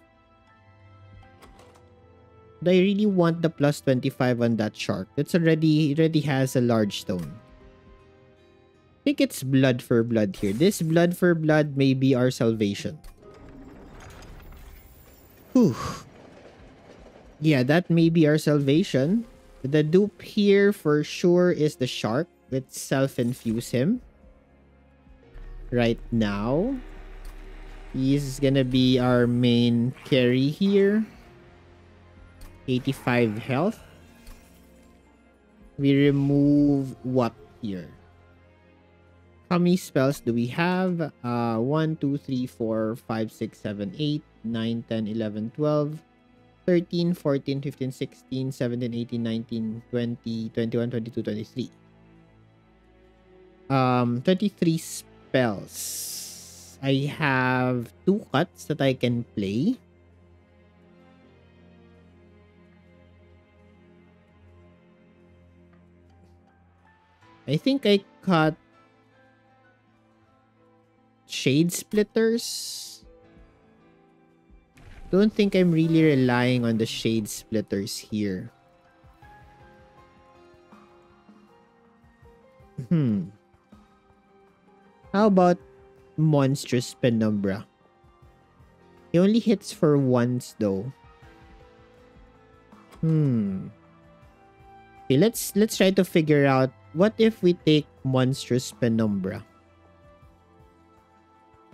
I really want the plus 25 on that shark. It's already, already has a large stone. I think it's blood for blood here. This blood for blood may be our salvation. Whew. Yeah, that may be our salvation. The dupe here for sure is the shark. Let's self-infuse him. Right now. He's gonna be our main carry here. 85 health. We remove what here? How many spells do we have? Uh, 1, 2, 3, 4, 5, 6, 7, 8, 9, 10, 11, 12, 13, 14, 15, 16, 17, 18, 19, 20, 21, 22, 23. Um, 23 spells. I have two cuts that I can play. I think I cut shade splitters don't think I'm really relying on the shade splitters here. Hmm. How about Monstrous Penumbra? He only hits for once though. Hmm. Okay, let's let's try to figure out what if we take Monstrous Penumbra.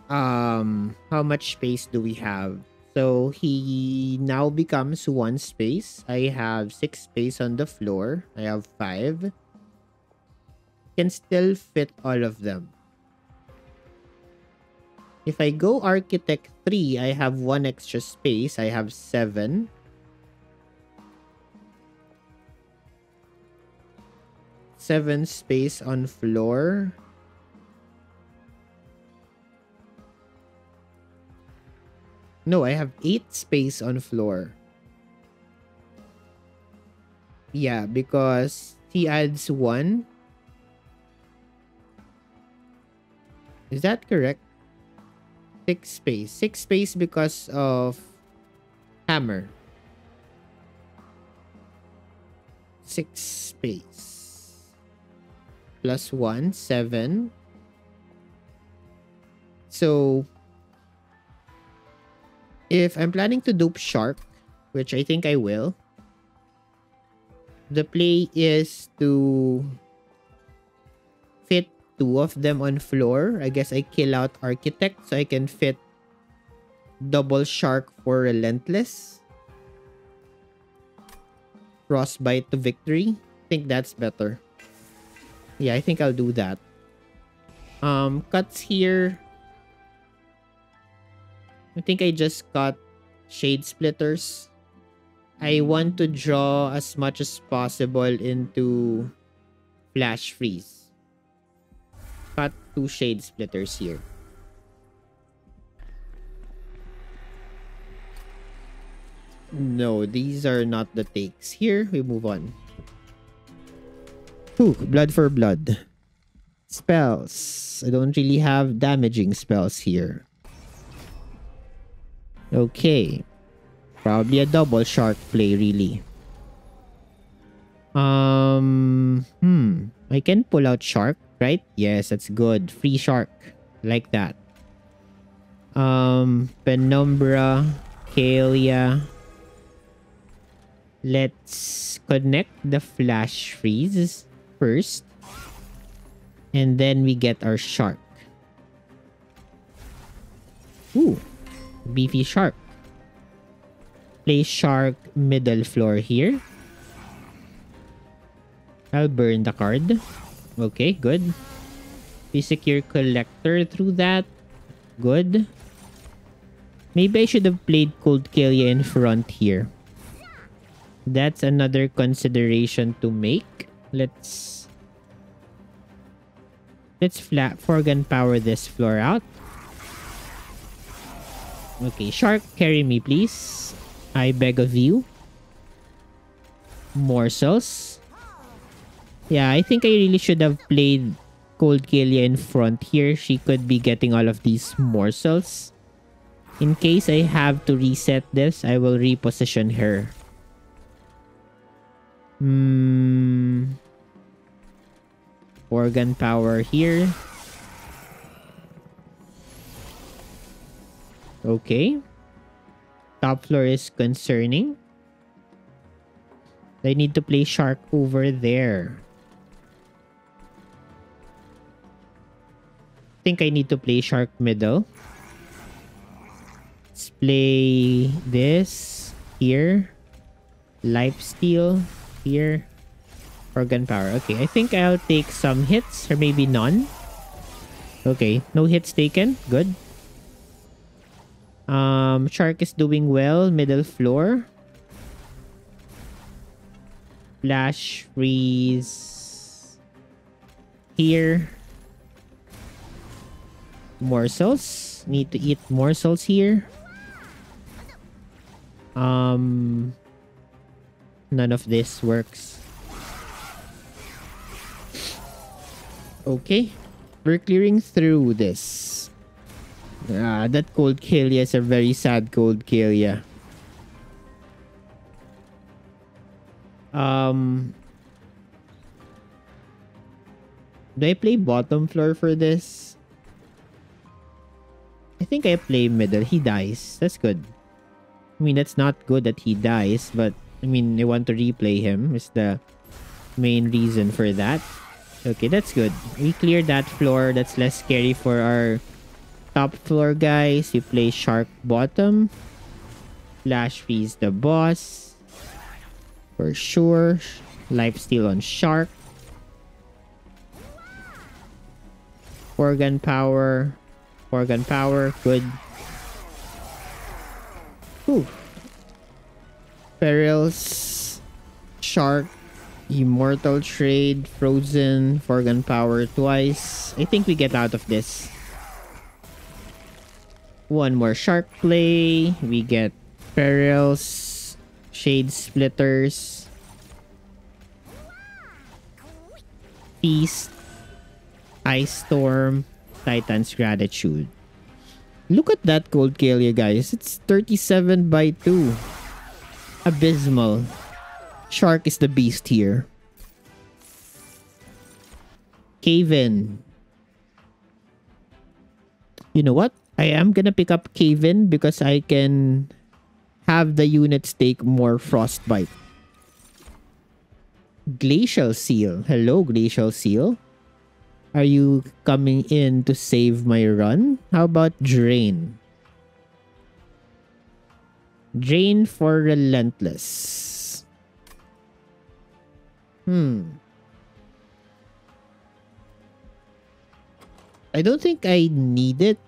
Um, how much space do we have? So he now becomes one space. I have six space on the floor. I have five. Can still fit all of them. If I go architect 3, I have one extra space. I have 7. Seven space on floor. No, I have 8 space on floor. Yeah, because he adds 1. Is that correct? Six space. Six space because of hammer. Six space. Plus one, seven. So, if I'm planning to dupe Shark, which I think I will, the play is to fit two of them on floor. I guess I kill out Architect so I can fit double Shark for Relentless. Frostbite to victory. I think that's better. Yeah, I think I'll do that. Um, cuts here. I think I just got Shade Splitters. I hmm. want to draw as much as possible into Flash Freeze. Cut two Shade Splitters here. No, these are not the takes. Here, we move on. Ooh, blood for blood. Spells. I don't really have damaging spells here. Okay. Probably a double shark play, really. Um, hmm. I can pull out shark, right? Yes, that's good. Free shark. Like that. Um, Penumbra, Kalia. Let's connect the flash freeze first. And then we get our shark. Ooh, beefy shark. Play shark middle floor here. I'll burn the card. Okay, good. We secure collector through that. Good. Maybe I should have played Cold Kalia in front here. That's another consideration to make. Let's let's flat Forgone power this floor out. Okay, Shark, carry me please. I beg of you. Morsels. Yeah, I think I really should have played Cold Kalia in front here. She could be getting all of these morsels. In case I have to reset this, I will reposition her. Hmm. Forgone power here. Okay. Top floor is concerning. I need to play shark over there. think I need to play shark middle. Let's play this here. Life steal here. Forgone power. Okay, I think I'll take some hits or maybe none. Okay, no hits taken. Good. Um, Shark is doing well. Middle floor. Flash freeze. Here. Morsels. Need to eat morsels here. Um, none of this works. Okay. We're clearing through this. Ah, that cold Kalia is a very sad cold Kalia. Um, do I play bottom floor for this? I think I play middle. He dies. That's good. I mean, that's not good that he dies, but I mean, I want to replay him is the main reason for that. Okay, that's good. We cleared that floor. That's less scary for our Top floor guys, you play Shark bottom. Flash freeze the boss. For sure. Life steal on Shark. Forgone power. Forgone power. Good. Whew. Perils. Shark. Immortal Trade. Frozen. Forgone power twice. I think we get out of this. One more shark play. We get perils, shade splitters, feast, ice storm, titan's gratitude. Look at that Cold Kalia, guys. It's 37 by 2. Abysmal. Shark is the beast here. Cave in. You know what? I am gonna pick up Cave in because I can have the units take more frostbite. Glacial Seal. Hello, Glacial Seal. Are you coming in to save my run? How about Drain? Drain for Relentless. Hmm. I don't think I need it.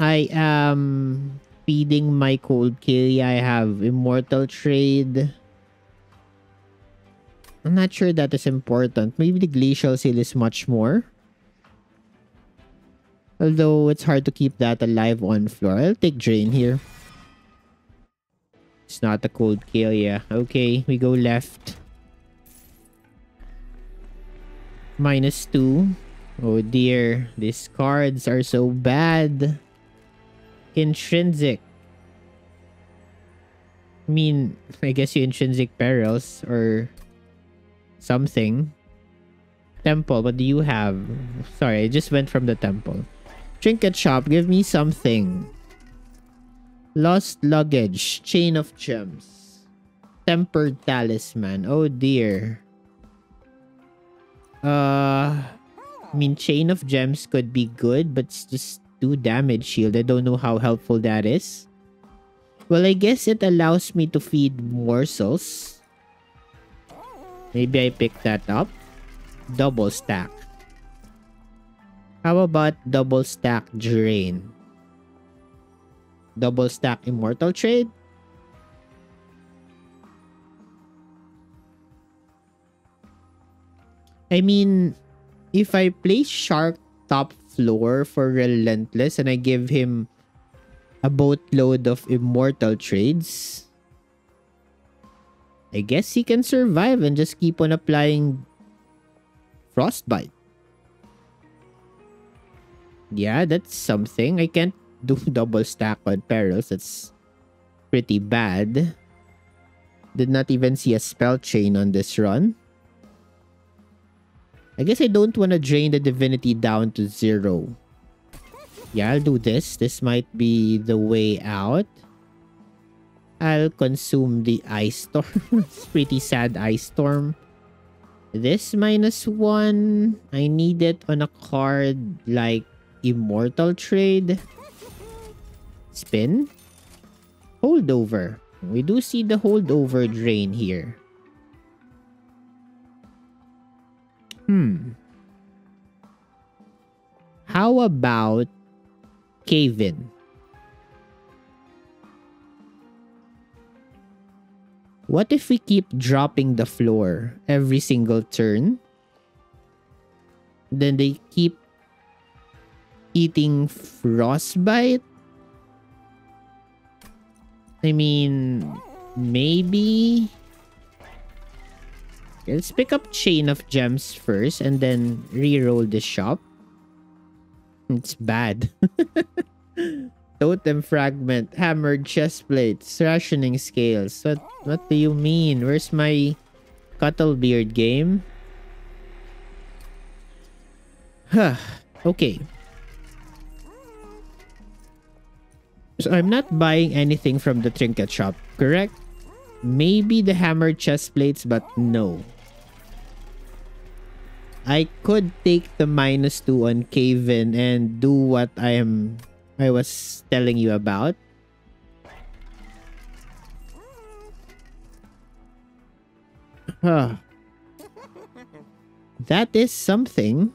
I am feeding my cold kill. I have immortal trade. I'm not sure that is important. Maybe the glacial seal is much more. Although it's hard to keep that alive on floor. I'll take drain here. It's not a cold kill, yeah. Okay, we go left. Minus two. Oh dear, these cards are so bad. Intrinsic. I mean, I guess you intrinsic perils or something. Temple, what do you have? Sorry, I just went from the temple. Trinket shop, give me something. Lost luggage, chain of gems. Tempered talisman. Oh dear. Uh I mean, Chain of Gems could be good, but it's just two damage shield. I don't know how helpful that is. Well, I guess it allows me to feed morsels. Maybe I pick that up. Double stack. How about double stack drain? Double stack immortal trade? I mean, if I place Shark top floor for Relentless and I give him a boatload of immortal trades, I guess he can survive and just keep on applying Frostbite. Yeah, that's something. I can't do double stack on perils. That's pretty bad. Did not even see a spell chain on this run. I guess I don't want to drain the divinity down to zero. Yeah, I'll do this. This might be the way out. I'll consume the ice storm. it's pretty sad ice storm. This minus one. I need it on a card like immortal trade. Spin. Holdover. We do see the holdover drain here. Hmm. How about Cave in? What if we keep dropping the floor every single turn? Then they keep eating frostbite? I mean, maybe Let's pick up Chain of Gems first and then re-roll the shop. It's bad. Totem Fragment, Hammered Chest Plates, Rationing Scales. What, what do you mean? Where's my Cuttlebeard game? Huh. okay. So I'm not buying anything from the trinket shop, correct? Maybe the hammered chest plates, but no. I could take the minus 2 on Cave in and do what I am I was telling you about. Huh. That is something.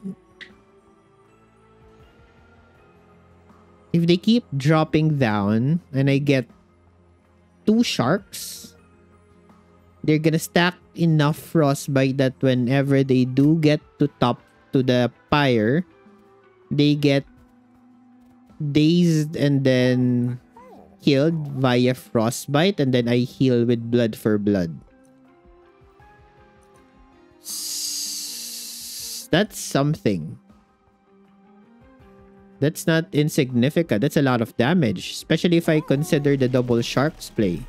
If they keep dropping down and I get two sharks, they're gonna stack enough frostbite that whenever they do get to top to the pyre, they get dazed and then healed via frostbite and then I heal with blood for blood. That's something. That's not insignificant. That's a lot of damage, especially if I consider the double sharks play.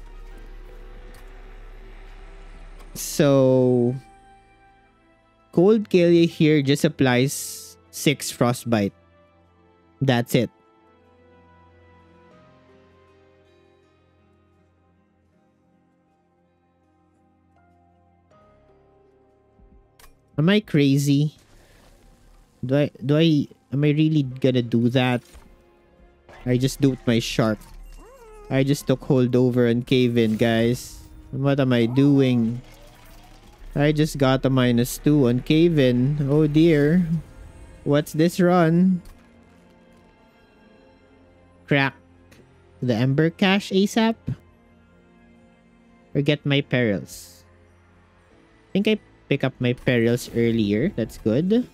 So, Cold Kalia here just applies 6 Frostbite. That's it. Am I crazy? Do I do I am I really gonna do that? I just do my shark. I just took hold over and cave in, guys. What am I doing? I just got a minus two on cave in. Oh dear. What's this run? Crack the Ember Cache ASAP? Or get my perils? I think I pick up my perils earlier. That's good.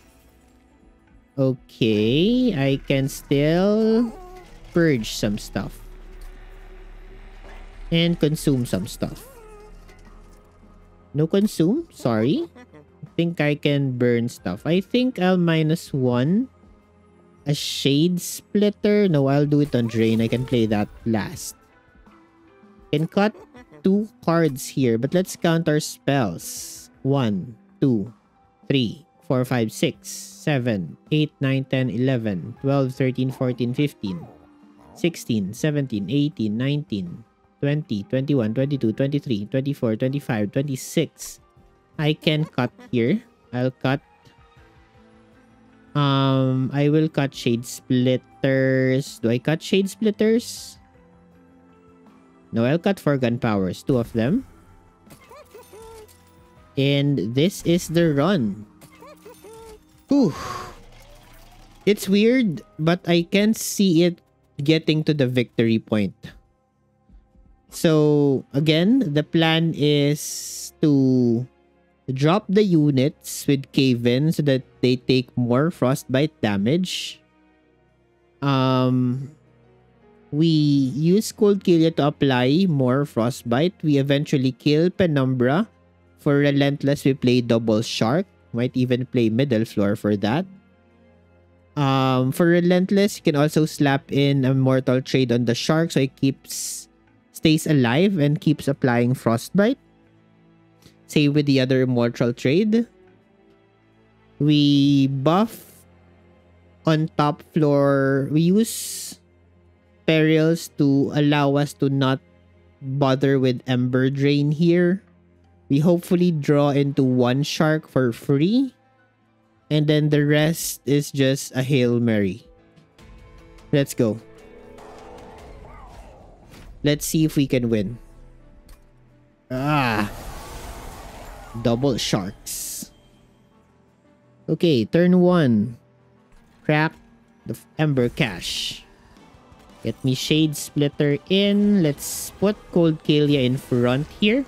Okay, I can still purge some stuff. And consume some stuff. No consume? Sorry. I think I can burn stuff. I think I'll minus one. A shade splitter? No, I'll do it on drain. I can play that last. Can cut two cards here, but let's count our spells. 1, 2, 3, 4, 5, 6, 7, 8, 9, 10, 11, 12, 13, 14, 15, 16, 17, 18, 19, 20, 21, 22, 23, 24, 25, 26. I can cut here. I'll cut. Um, I will cut shade splitters. Do I cut shade splitters? No, I'll cut Forgone Powers. Two of them. And this is the run. Whew. It's weird, but I can see it getting to the victory point. So, again, the plan is to drop the units with Cave-In so that they take more Frostbite damage. Um, we use Cold Kalia to apply more Frostbite. We eventually kill Penumbra for Relentless, we play Double Shark. Might even play Middle Floor for that. Um, for Relentless, you can also slap in a Mortal Trade on the Shark so it keeps stays alive and keeps applying Frostbite. Same with the other Immortal Trade. We buff on top floor. We use perils to allow us to not bother with Ember Drain here. We hopefully draw into one shark for free. And then the rest is just a Hail Mary. Let's go. Let's see if we can win. Ah. Double sharks. Okay, turn one. Crack the Ember Cache. Get me Shade Splitter in. Let's put Cold Kalia in front here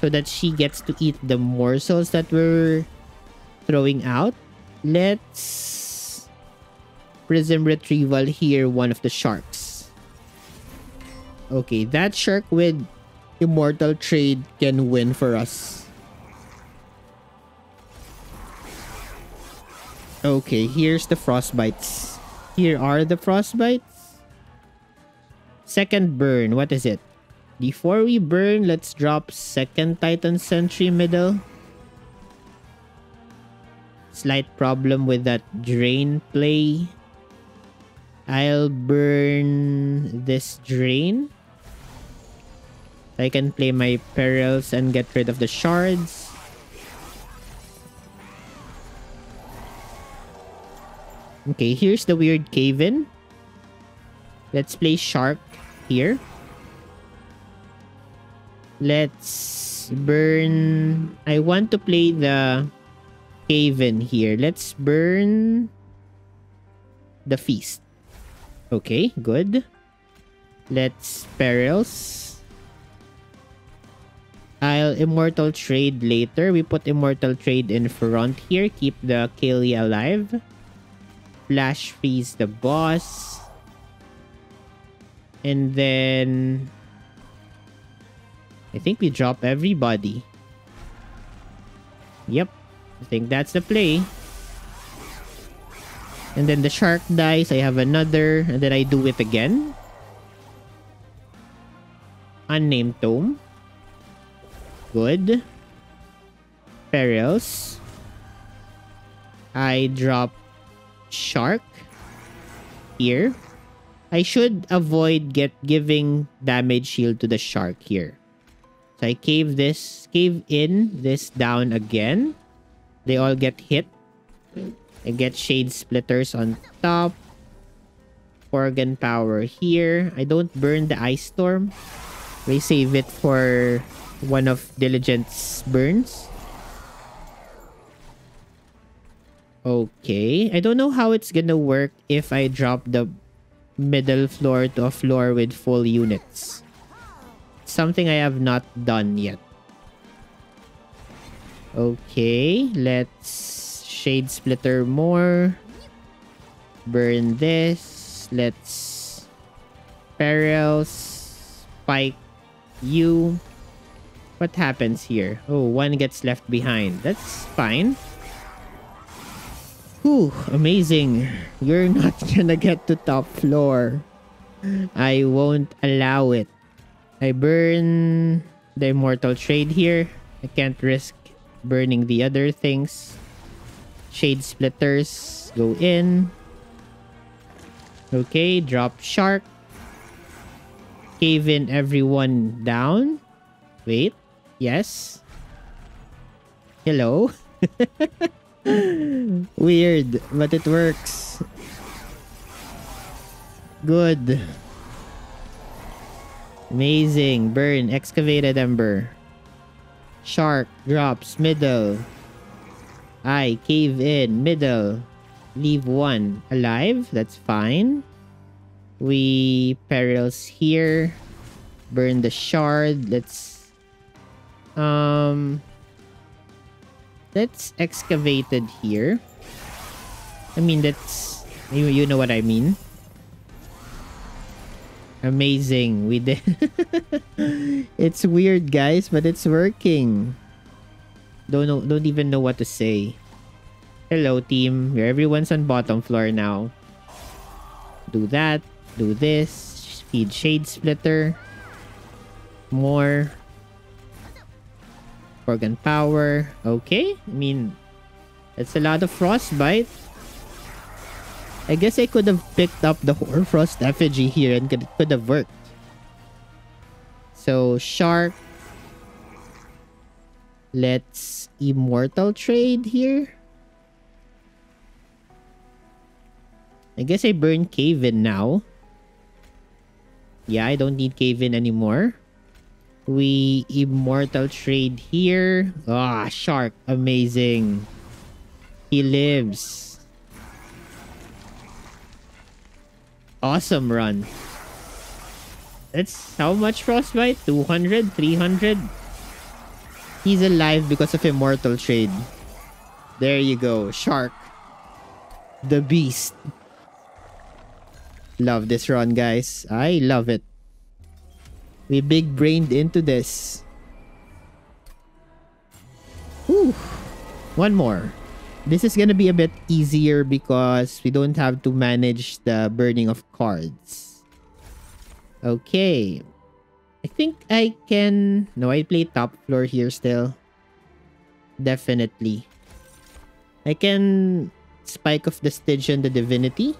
so that she gets to eat the morsels that we're throwing out. Let's prism retrieval here one of the sharks. Okay, that shark with immortal trade can win for us. Okay, here's the frostbites. Here are the frostbites. Second burn, what is it? Before we burn, let's drop second Titan Sentry middle. Slight problem with that drain play. I'll burn this drain. I can play my perils and get rid of the shards. Okay, here's the weird cave-in. Let's play shark here. Let's burn... I want to play the Haven here. Let's burn the Feast. Okay, good. Let's Perils. I'll Immortal Trade later. We put Immortal Trade in front here. Keep the Kalia alive. Flash freeze the boss. And then I think we drop everybody. Yep. I think that's the play. And then the shark dies. I have another. And then I do it again. Unnamed tome. Good. Perils. I drop shark here. I should avoid get giving damage shield to the shark here. So I cave this, cave in this down again. They all get hit. I get shade splitters on top. Forgone power here. I don't burn the ice storm. We save it for one of Diligent's burns. Okay. I don't know how it's gonna work if I drop the middle floor to a floor with full units. Something I have not done yet. Okay, let's shade splitter more. Burn this. Let's perils spike you. What happens here? Oh, one gets left behind. That's fine. Whew, amazing. You're not gonna get to top floor. I won't allow it. I burn the immortal trade here. I can't risk burning the other things. Shade splitters go in. Okay, drop shark. Cave in everyone down. Wait. Yes. Hello. Weird, but it works. Good. Amazing. Burn. Excavated ember. Shark. Drops. Middle. I. Cave in. Middle. Leave one. Alive. That's fine. We perils here. Burn the shard. Let's... Um... that's excavated here. I mean, that's... You, you know what I mean. Amazing. We did. it's weird, guys, but it's working. Don't know, don't even know what to say. Hello, team. Everyone's on bottom floor now. Do that. Do this. Feed Shade Splitter. More. Forgone Power. Okay. I mean, it's a lot of Frostbite. I guess I could have picked up the Hoarfrost effigy here and it could have worked. So, Shark. Let's Immortal trade here. I guess I burn Cave-In now. Yeah, I don't need Cave-In anymore. We Immortal trade here. Ah, Shark. Amazing. He lives. Awesome run. That's how much frostbite? 200? 300? He's alive because of immortal trade. There you go. Shark. The beast. Love this run, guys. I love it. We big brained into this. Whew. One more. This is gonna be a bit easier because we don't have to manage the burning of cards. Okay. I think I can... No, I play top floor here still. Definitely. I can spike of the Stygian the Divinity.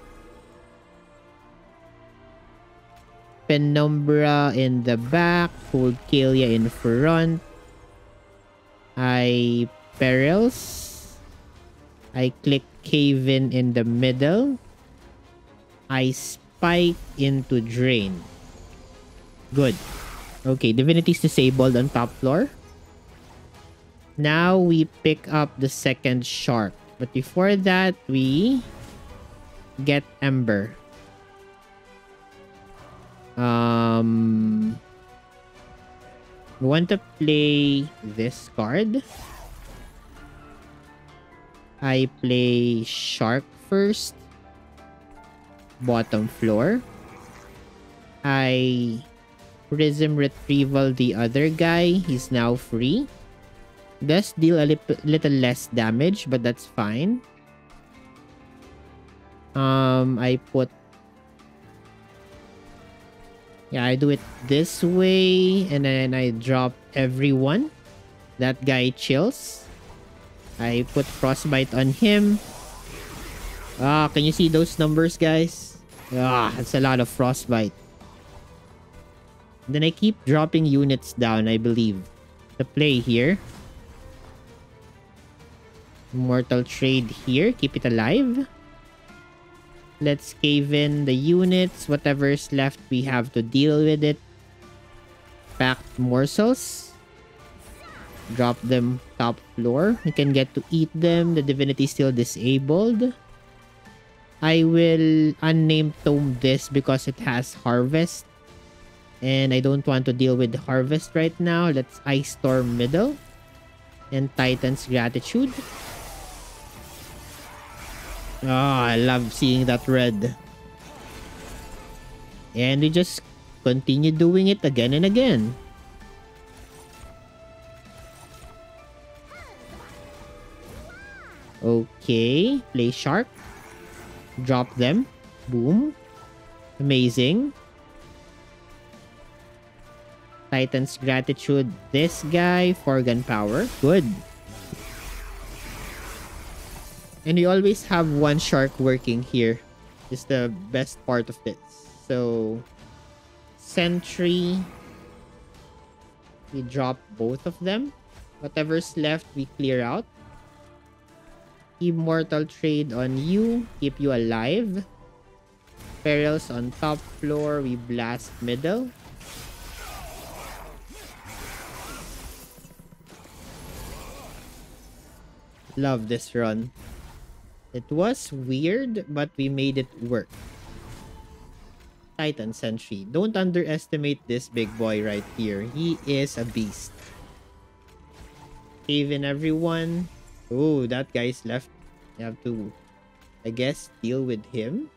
Penumbra in the back. Cold Kalia in front. I Perils. I click Cave-In in the middle. I spike into Drain. Good. Okay, Divinity's disabled on top floor. Now we pick up the second shark. But before that, we get Ember. Um, we want to play this card. I play Shark first. Bottom floor. I Prism Retrieval the other guy. He's now free. Does deal a li little less damage, but that's fine. Um, I put yeah, I do it this way and then I drop everyone. That guy chills. I put frostbite on him. Ah, can you see those numbers, guys? Ah, it's a lot of frostbite. Then I keep dropping units down, I believe. The play here. Mortal Trade here. Keep it alive. Let's cave in the units. Whatever's left, we have to deal with it. Packed morsels. Drop them top floor. We can get to eat them. The divinity still disabled. I will unnamed tome this because it has harvest. And I don't want to deal with harvest right now. Let's ice storm middle. And Titan's gratitude. Oh, I love seeing that red. And we just continue doing it again and again. Okay, play shark. Drop them. Boom. Amazing. Titan's gratitude. This guy Forgone Power. Good. And we always have one shark working here. Is the best part of this. So, sentry. We drop both of them. Whatever's left, we clear out. Immortal trade on you. Keep you alive. Perils on top floor. We blast middle. Love this run. It was weird, but we made it work. Titan Sentry. Don't underestimate this big boy right here. He is a beast. Even everyone. Oh, that guy's left. You have to, I guess, deal with him.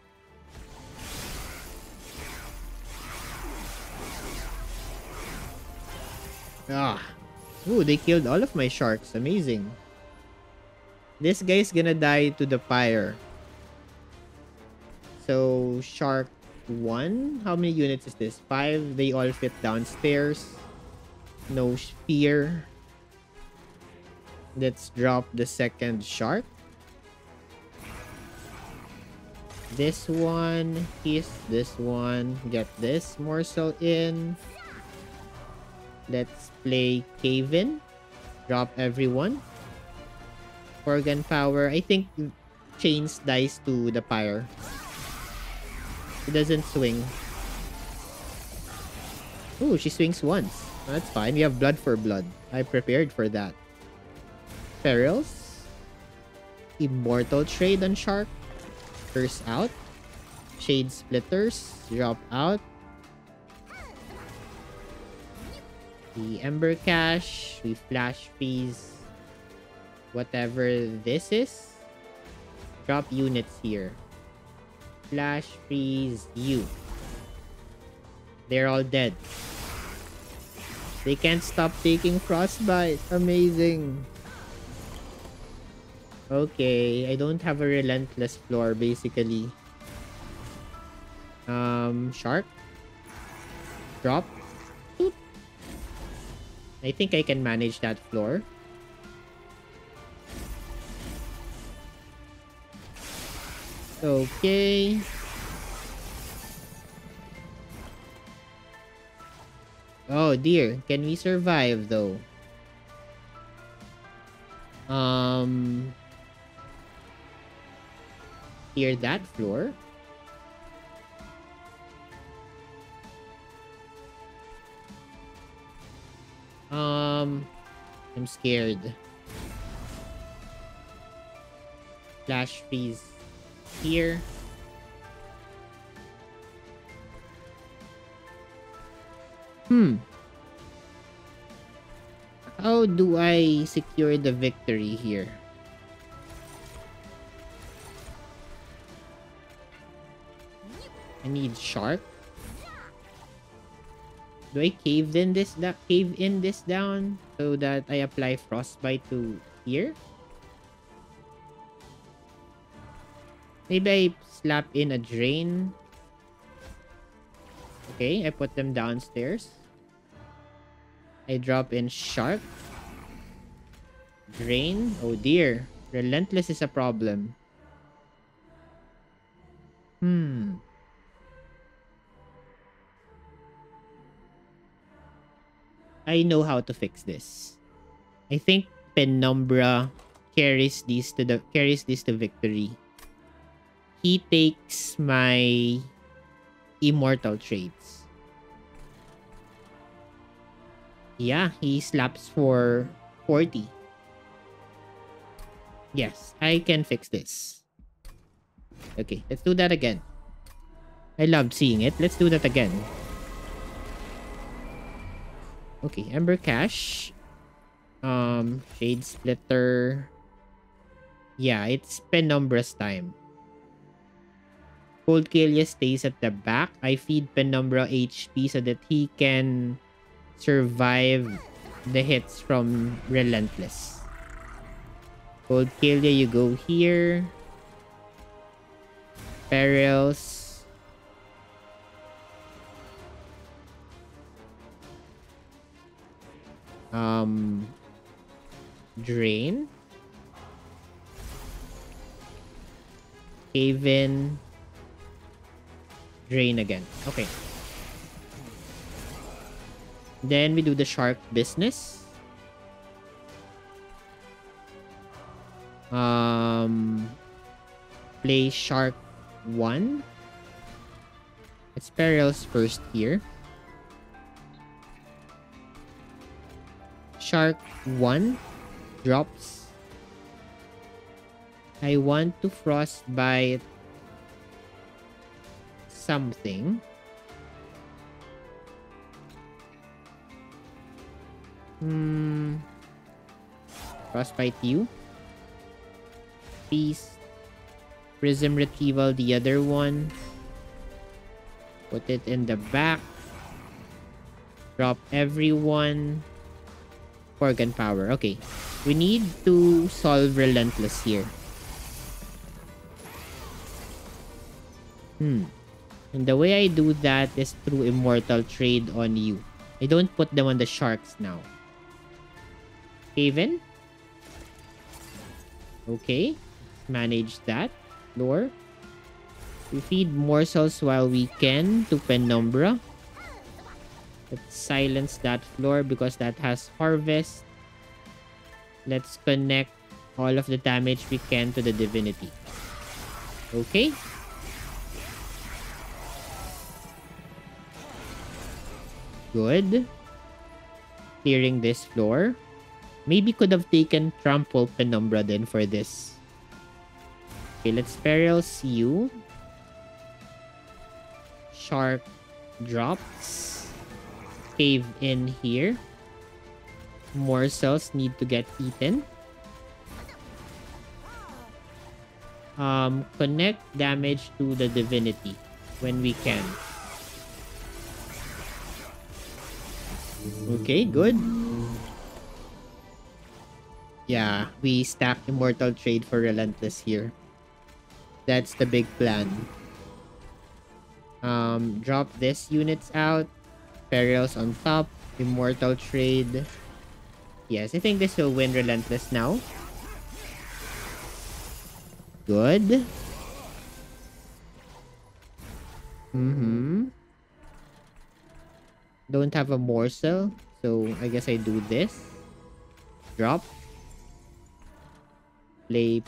Ah. Ooh, they killed all of my sharks. Amazing. This guy's gonna die to the fire. So, shark 1. How many units is this? 5. They all fit downstairs. No spear. Let's drop the second shark. This one. Kiss this one. Get this morsel in. Let's play Cave-In. Drop everyone. Forgone power. I think chains dies to the pyre. It doesn't swing. Ooh, she swings once. That's fine. We have blood for blood. I prepared for that. Perils. Immortal trade on shark. Curse out. Shade splitters. Drop out. The Ember Cache. We flash freeze whatever this is. Drop units here. Flash freeze you. They're all dead. They can't stop taking frostbite. Amazing. Okay, I don't have a relentless floor basically. Um, shark. Drop. I think I can manage that floor. Okay. Oh dear, can we survive though? Um Clear that floor. Um I'm scared. Flash freeze here. Hmm. How do I secure the victory here? I need shark. Do I cave in this that cave in this down so that I apply frostbite to here? Maybe I slap in a drain. Okay, I put them downstairs. I drop in shark. Drain. Oh dear. Relentless is a problem. Hmm. I know how to fix this. I think Penumbra carries this to the carries this to victory. He takes my immortal traits. Yeah, he slaps for 40. Yes, I can fix this. Okay, let's do that again. I loved seeing it. Let's do that again. Okay, Ember Cache. Um, Shade Splitter. Yeah, it's Penumbra's time. Cold Kalia stays at the back. I feed Penumbra HP so that he can survive the hits from Relentless. Cold Kalia, you go here. Perils. Um, Drain. Haven. Drain again. Okay. Then we do the shark business. Um, play shark 1. It's Perils first here. Shark 1 drops. I want to frostbite something. Hmm. Frostbite you. Peace. Prism retrieval, the other one. Put it in the back. Drop everyone. Forgone power. Okay. We need to solve Relentless here. Hmm. And the way I do that is through Immortal Trade on you. I don't put them on the sharks now. Haven. Okay manage that. Lore. We feed morsels while we can to Penumbra. Let's silence that floor because that has harvest. Let's connect all of the damage we can to the divinity. Okay. Good. Clearing this floor. Maybe could have taken Trample Penumbra then for this. Okay, let's Perils you. Shark drops. Cave in here. Morsels need to get eaten. Um, connect damage to the divinity when we can. Okay, good. Yeah, we stack Immortal Trade for Relentless here. That's the big plan. Um, drop this units out. Perils on top. Immortal trade. Yes, I think this will win Relentless now. Good. Mm-hmm. Don't have a morsel. So, I guess I do this. Drop. Play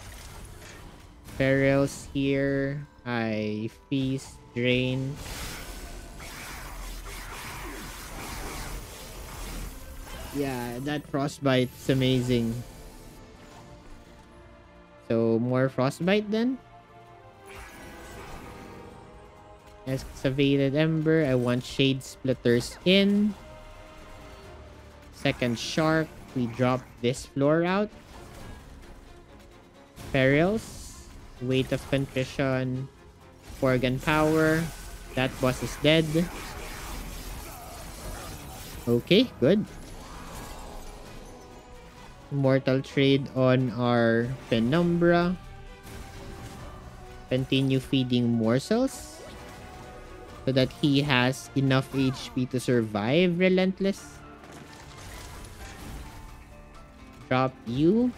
Perils here. I feast, drain. Yeah, that frostbite's amazing. So, more frostbite then? Excavated Ember. I want Shade Splitters in. Second Shark. We drop this floor out. Perils. Weight of Contrition, Forgone Power. That boss is dead. Okay, good. Mortal Trade on our Penumbra. continue feeding morsels so that he has enough HP to survive Relentless. Drop you.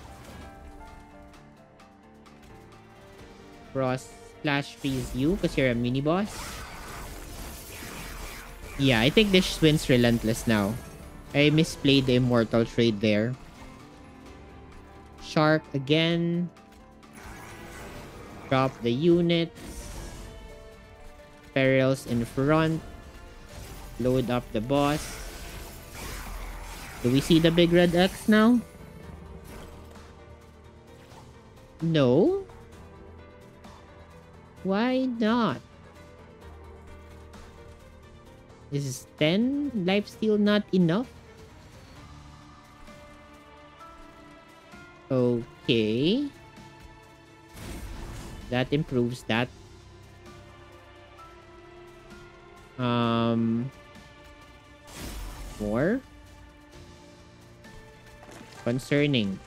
Frost Slash freeze you because you're a mini boss. Yeah, I think this wins Relentless now. I misplayed the Immortal trade there. Shark again. Drop the units. Perils in front. Load up the boss. Do we see the big red X now? No? Why not? Is 10 life steal not enough? Okay. That improves that. Um, more? Concerning.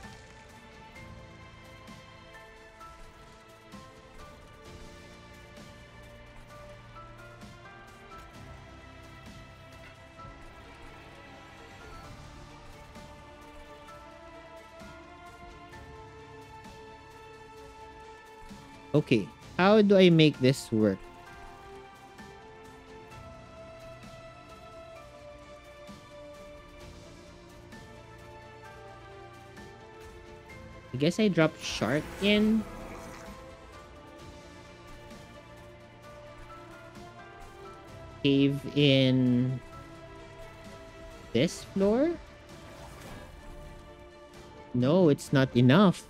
Okay, how do I make this work? Guess I drop shark in. Cave in this floor? No, it's not enough.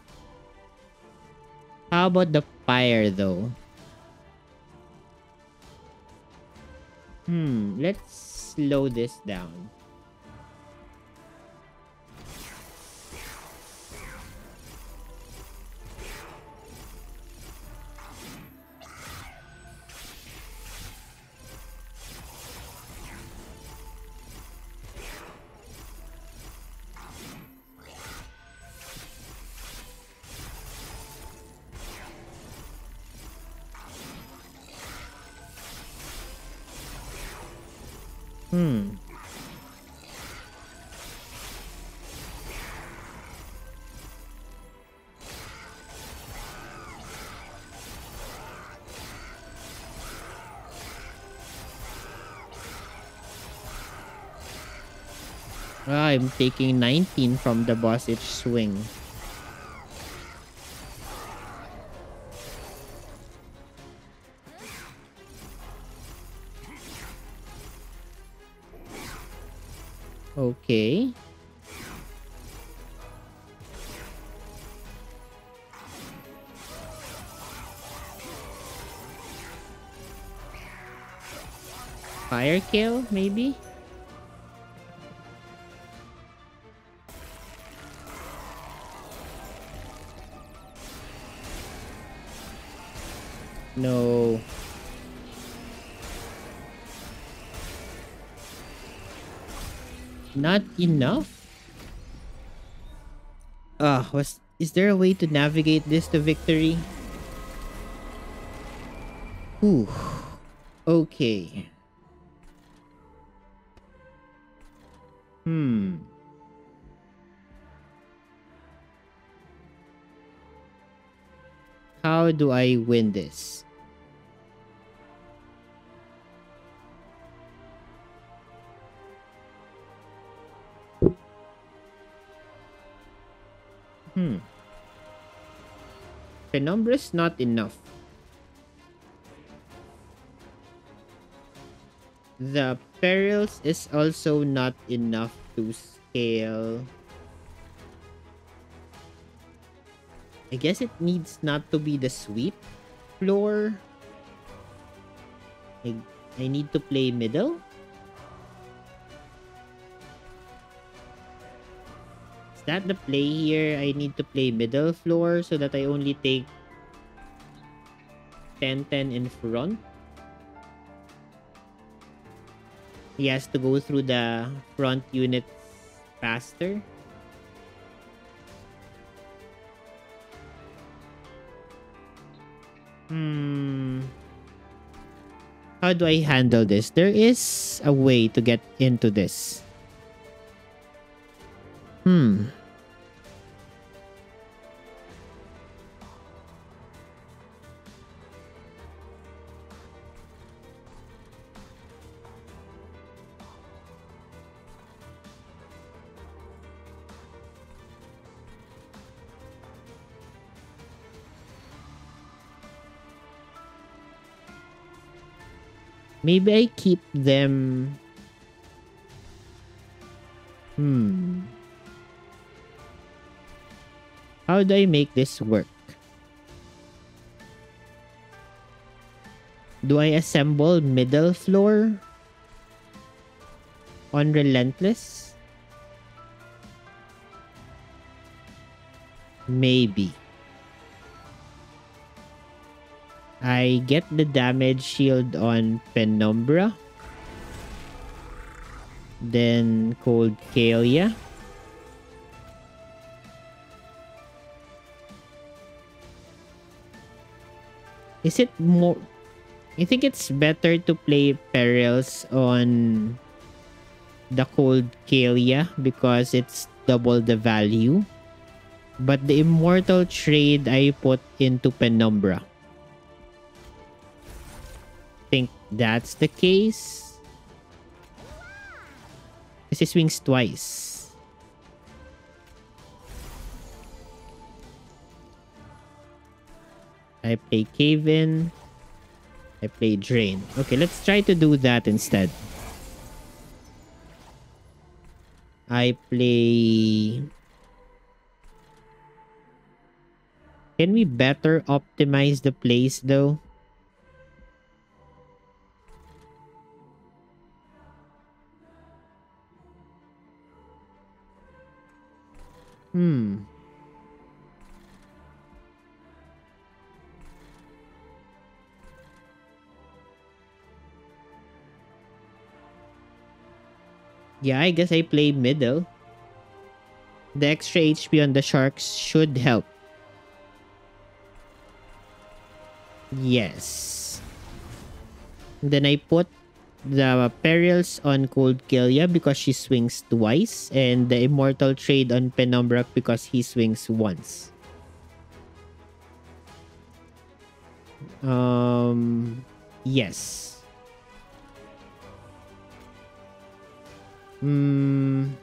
How about the fire though? Hmm, let's slow this down. I'm taking 19 from the boss each swing. Okay. Fire kill, maybe? No. Not enough? Ah, uh, was is there a way to navigate this to victory? Ooh. Okay. Hmm. How do I win this? Penumbra's not enough. The perils is also not enough to scale. I guess it needs not to be the sweep floor. I, I need to play middle. Is that the play here? I need to play middle floor so that I only take 10-10 in front. He has to go through the front unit faster. Hmm. How do I handle this? There is a way to get into this. Hmm. Maybe I keep them... Hmm. How do I make this work? Do I assemble middle floor on Relentless? Maybe. I get the damage shield on Penumbra. Then Cold Kalia. Is it more... I think it's better to play Perils on the Cold Kalia because it's double the value. But the Immortal trade I put into Penumbra that's the case. Because he swings twice. I play Cave In. I play Drain. Okay, let's try to do that instead. I play... Can we better optimize the plays though? Hmm. Yeah, I guess I play middle. The extra HP on the sharks should help. Yes. Then I put the Perils on Cold Kalia because she swings twice, and the Immortal Trade on Penumbra because he swings once. Um, yes. Hmm.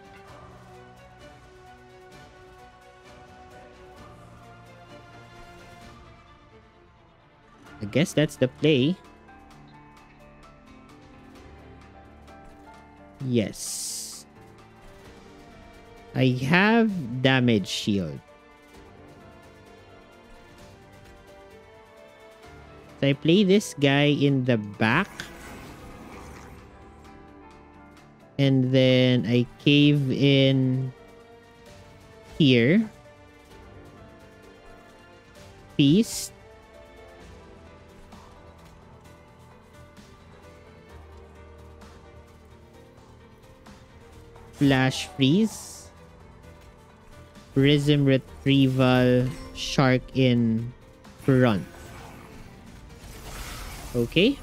I guess that's the play. Yes. I have damage shield. So I play this guy in the back. And then I cave in here. Feast. Flash Freeze, Prism Retrieval, Shark in front. Okay.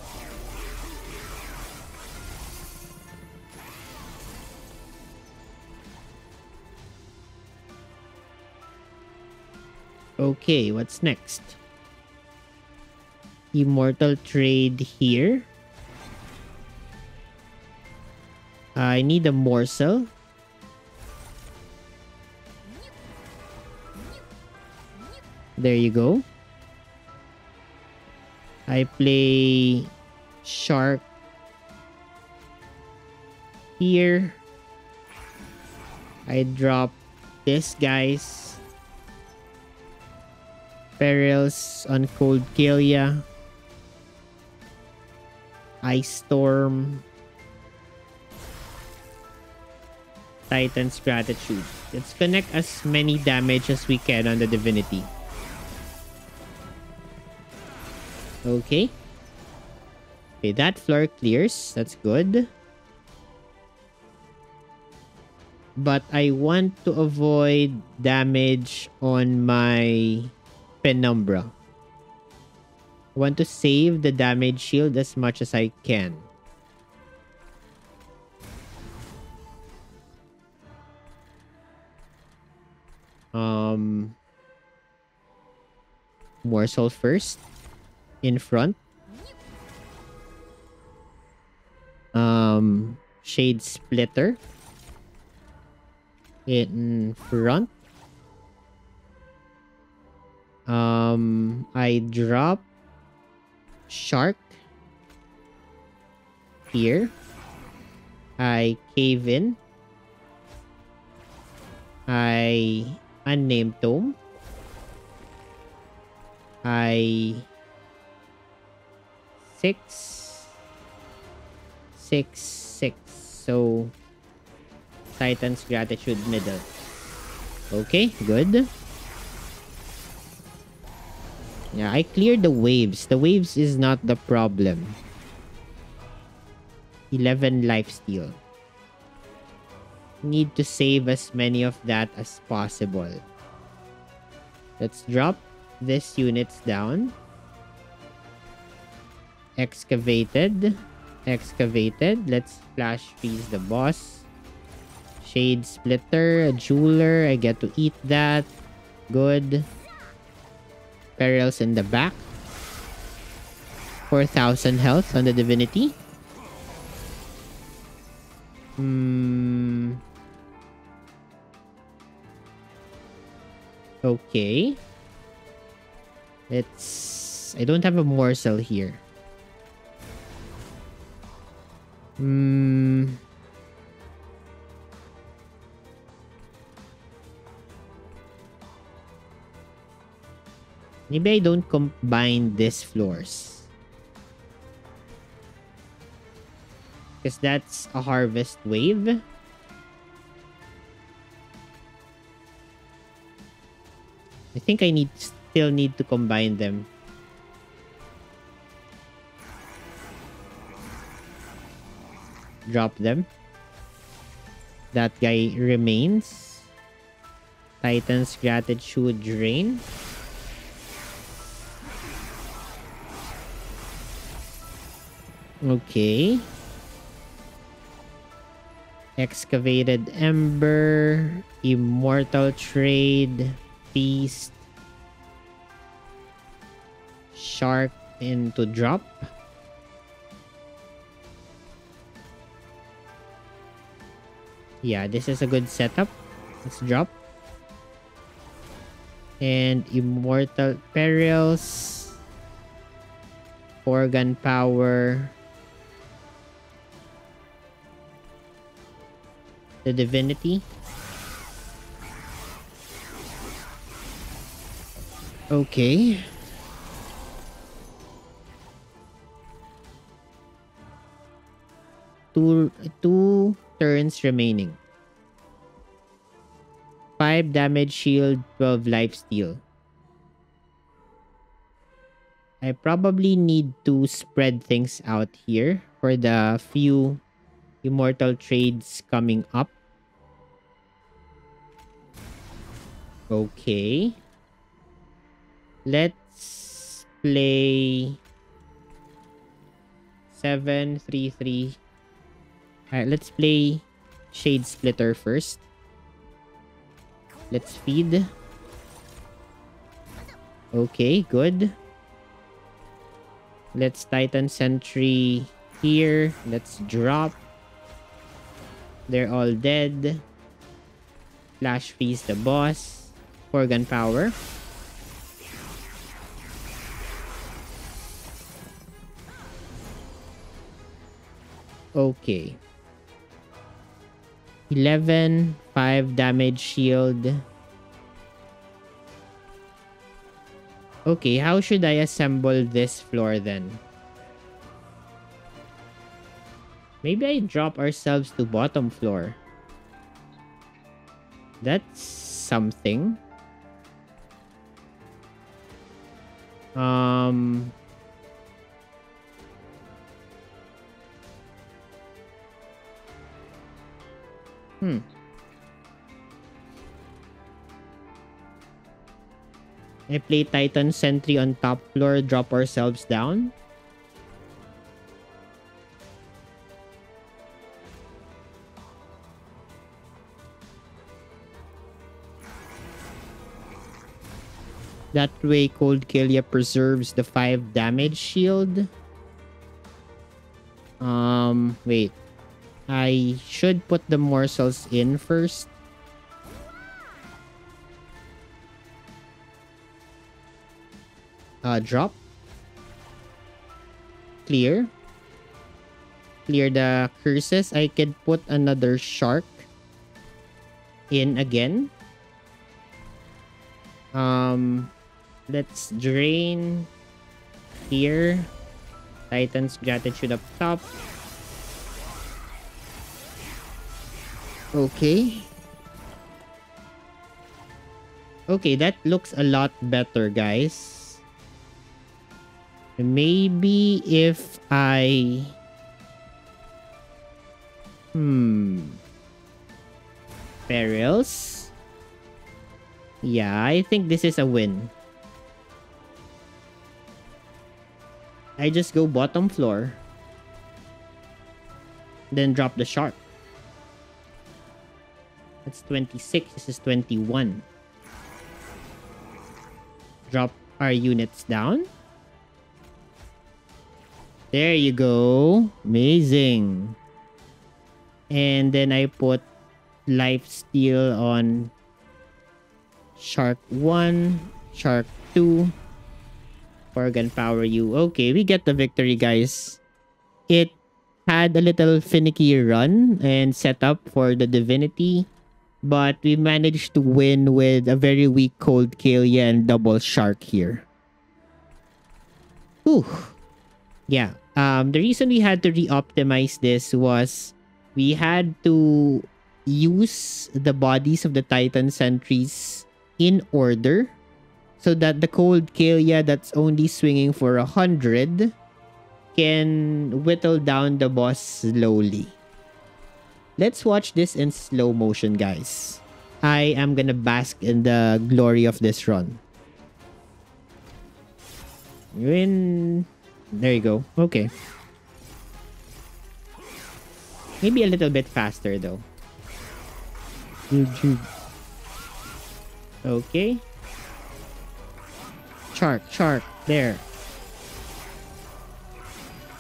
Okay, what's next? Immortal Trade here. I need a morsel. There you go. I play shark here. I drop this guys. Perils on Cold Kalia. Ice Storm. Titan's Gratitude. Let's connect as many damage as we can on the Divinity. Okay. Okay, that floor clears. That's good. But I want to avoid damage on my Penumbra. I want to save the damage shield as much as I can. Um, morsel first in front. Um, shade splitter in front. Um, I drop shark here. I cave in. I unnamed tome. I six six six so Titan's gratitude middle. Okay, good. Yeah, I cleared the waves. The waves is not the problem. 11 life steal. Need to save as many of that as possible. Let's drop this units down. Excavated. Excavated. Let's flash freeze the boss. Shade splitter, a jeweler. I get to eat that. Good. Perils in the back. 4,000 health on the divinity. Hmm. Okay. It's... I don't have a morsel here. Hmm... Maybe I don't combine these floors. Because that's a harvest wave. I think I need still need to combine them. Drop them. That guy remains. Titan's gratitude drain. Okay. Excavated Ember, Immortal Trade, Feast, Shark into drop. Yeah, this is a good setup. Let's drop. And Immortal Perils. Forgone Power. the divinity. Okay. Two, two turns remaining. 5 damage shield, 12 life steal. I probably need to spread things out here for the few immortal trades coming up. Okay. Let's play 7 3 3. Alright, let's play Shade Splitter first. Let's feed. Okay, good. Let's Titan Sentry here. Let's drop. They're all dead. Flash freeze the boss. For gunpowder. Okay. 11, 5 damage shield. Okay, how should I assemble this floor then? Maybe I drop ourselves to bottom floor. That's something. Um... Hmm. I play Titan Sentry on top floor, drop ourselves down. That way, Cold Kalia preserves the 5 damage shield. Um, wait. I should put the morsels in first. Uh, drop. Clear. Clear the curses. I can put another shark in again. Um, Let's drain here. Titan's gratitude up top. Okay. Okay, that looks a lot better, guys. Maybe if I... Hmm. Perils? Yeah, I think this is a win. I just go bottom floor. Then drop the shark. That's 26. This is 21. Drop our units down. There you go. Amazing. And then I put life steal on shark 1, shark 2, Forgone power you. Okay, we get the victory, guys. It had a little finicky run and setup for the divinity, but we managed to win with a very weak cold Kalia and double shark here. Whew. Yeah. Um, the reason we had to re-optimize this was we had to use the bodies of the Titan sentries in order so that the cold Kalia that's only swinging for a hundred can whittle down the boss slowly. Let's watch this in slow motion, guys. I am gonna bask in the glory of this run. In... There you go. Okay. Maybe a little bit faster, though. Okay. Shark, shark, there.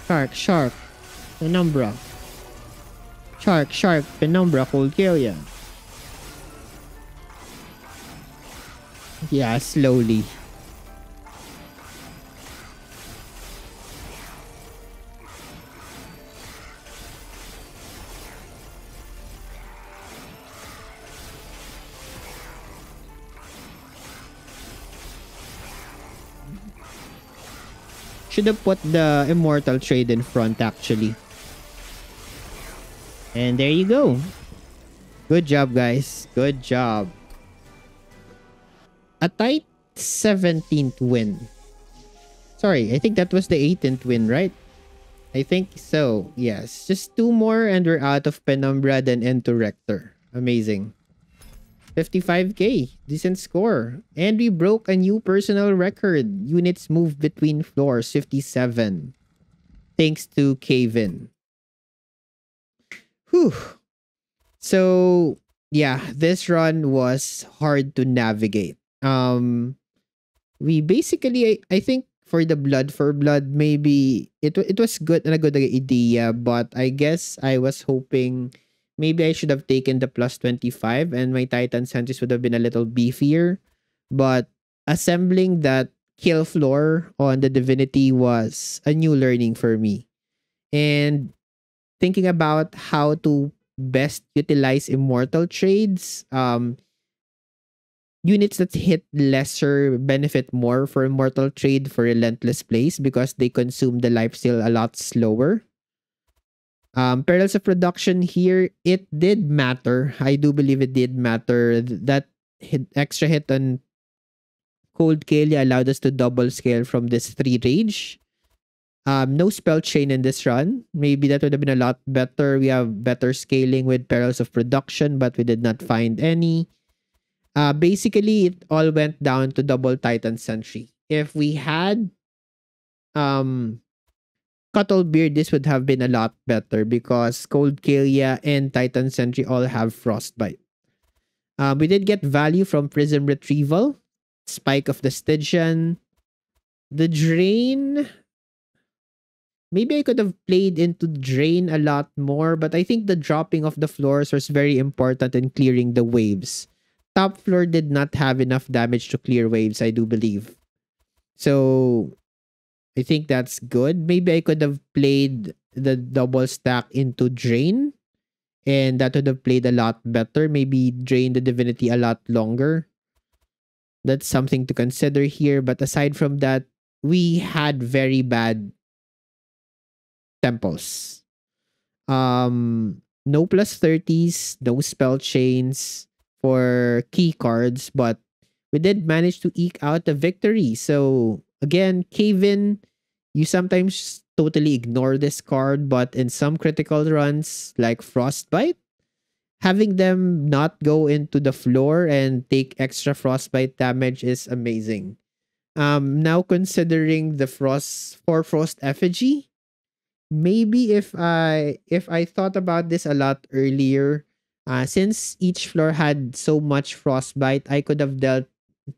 Shark, shark, penumbra. Shark, shark, penumbra, kill. Yeah, slowly. Should have put the immortal trade in front actually. And there you go. Good job, guys. Good job. A tight 17th win. Sorry, I think that was the 18th win, right? I think so. Yes. Just two more and we're out of Penumbra then into Rector. Amazing. 55k. Decent score. And we broke a new personal record. Units moved between floors. 57. Thanks to Kevin. Whew. So, yeah, this run was hard to navigate. Um, we basically, I, I think for the blood for blood, maybe it, it was good and a good idea, but I guess I was hoping maybe I should have taken the plus 25 and my Titan Sentries would have been a little beefier. But assembling that kill floor on the Divinity was a new learning for me. And thinking about how to best utilize immortal trades, um, units that hit lesser benefit more for immortal trade for relentless plays because they consume the lifesteal a lot slower um, perils of production here, it did matter. I do believe it did matter. That hit, extra hit on Cold Kalia allowed us to double scale from this 3 rage. Um, no spell chain in this run. Maybe that would have been a lot better. We have better scaling with perils of production, but we did not find any. Uh, basically, it all went down to double Titan Sentry. If we had um Cuttlebeard, this would have been a lot better because Cold Kalia and Titan Sentry all have Frostbite. Um, we did get value from Prism Retrieval, Spike of the Stygian, the Drain. Maybe I could have played into Drain a lot more, but I think the dropping of the floors was very important in clearing the waves. Top floor did not have enough damage to clear waves, I do believe. So I think that's good. Maybe I could have played the double stack into Drain. And that would have played a lot better. Maybe drain the divinity a lot longer. That's something to consider here. But aside from that, we had very bad temples. Um, no plus 30s, no spell chains for key cards, but we did manage to eke out a victory. So again, Kaven, you sometimes totally ignore this card, but in some critical runs like Frostbite, having them not go into the floor and take extra Frostbite damage is amazing. Um, now considering the Frost for Frost Effigy, maybe if I if I thought about this a lot earlier, uh, since each floor had so much Frostbite, I could have dealt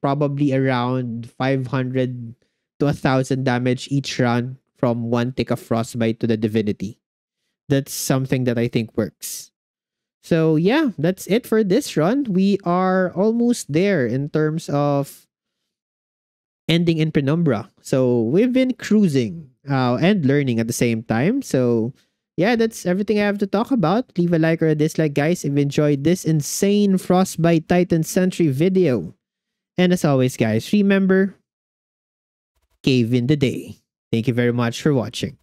probably around 500 to a thousand damage each run from one tick of frostbite to the divinity. That's something that I think works. So yeah, that's it for this run. We are almost there in terms of ending in Penumbra. So we've been cruising uh, and learning at the same time. So yeah, that's everything I have to talk about. Leave a like or a dislike, guys, if you enjoyed this insane Frostbite Titan Sentry video. And as always, guys, remember, cave in the day. Thank you very much for watching.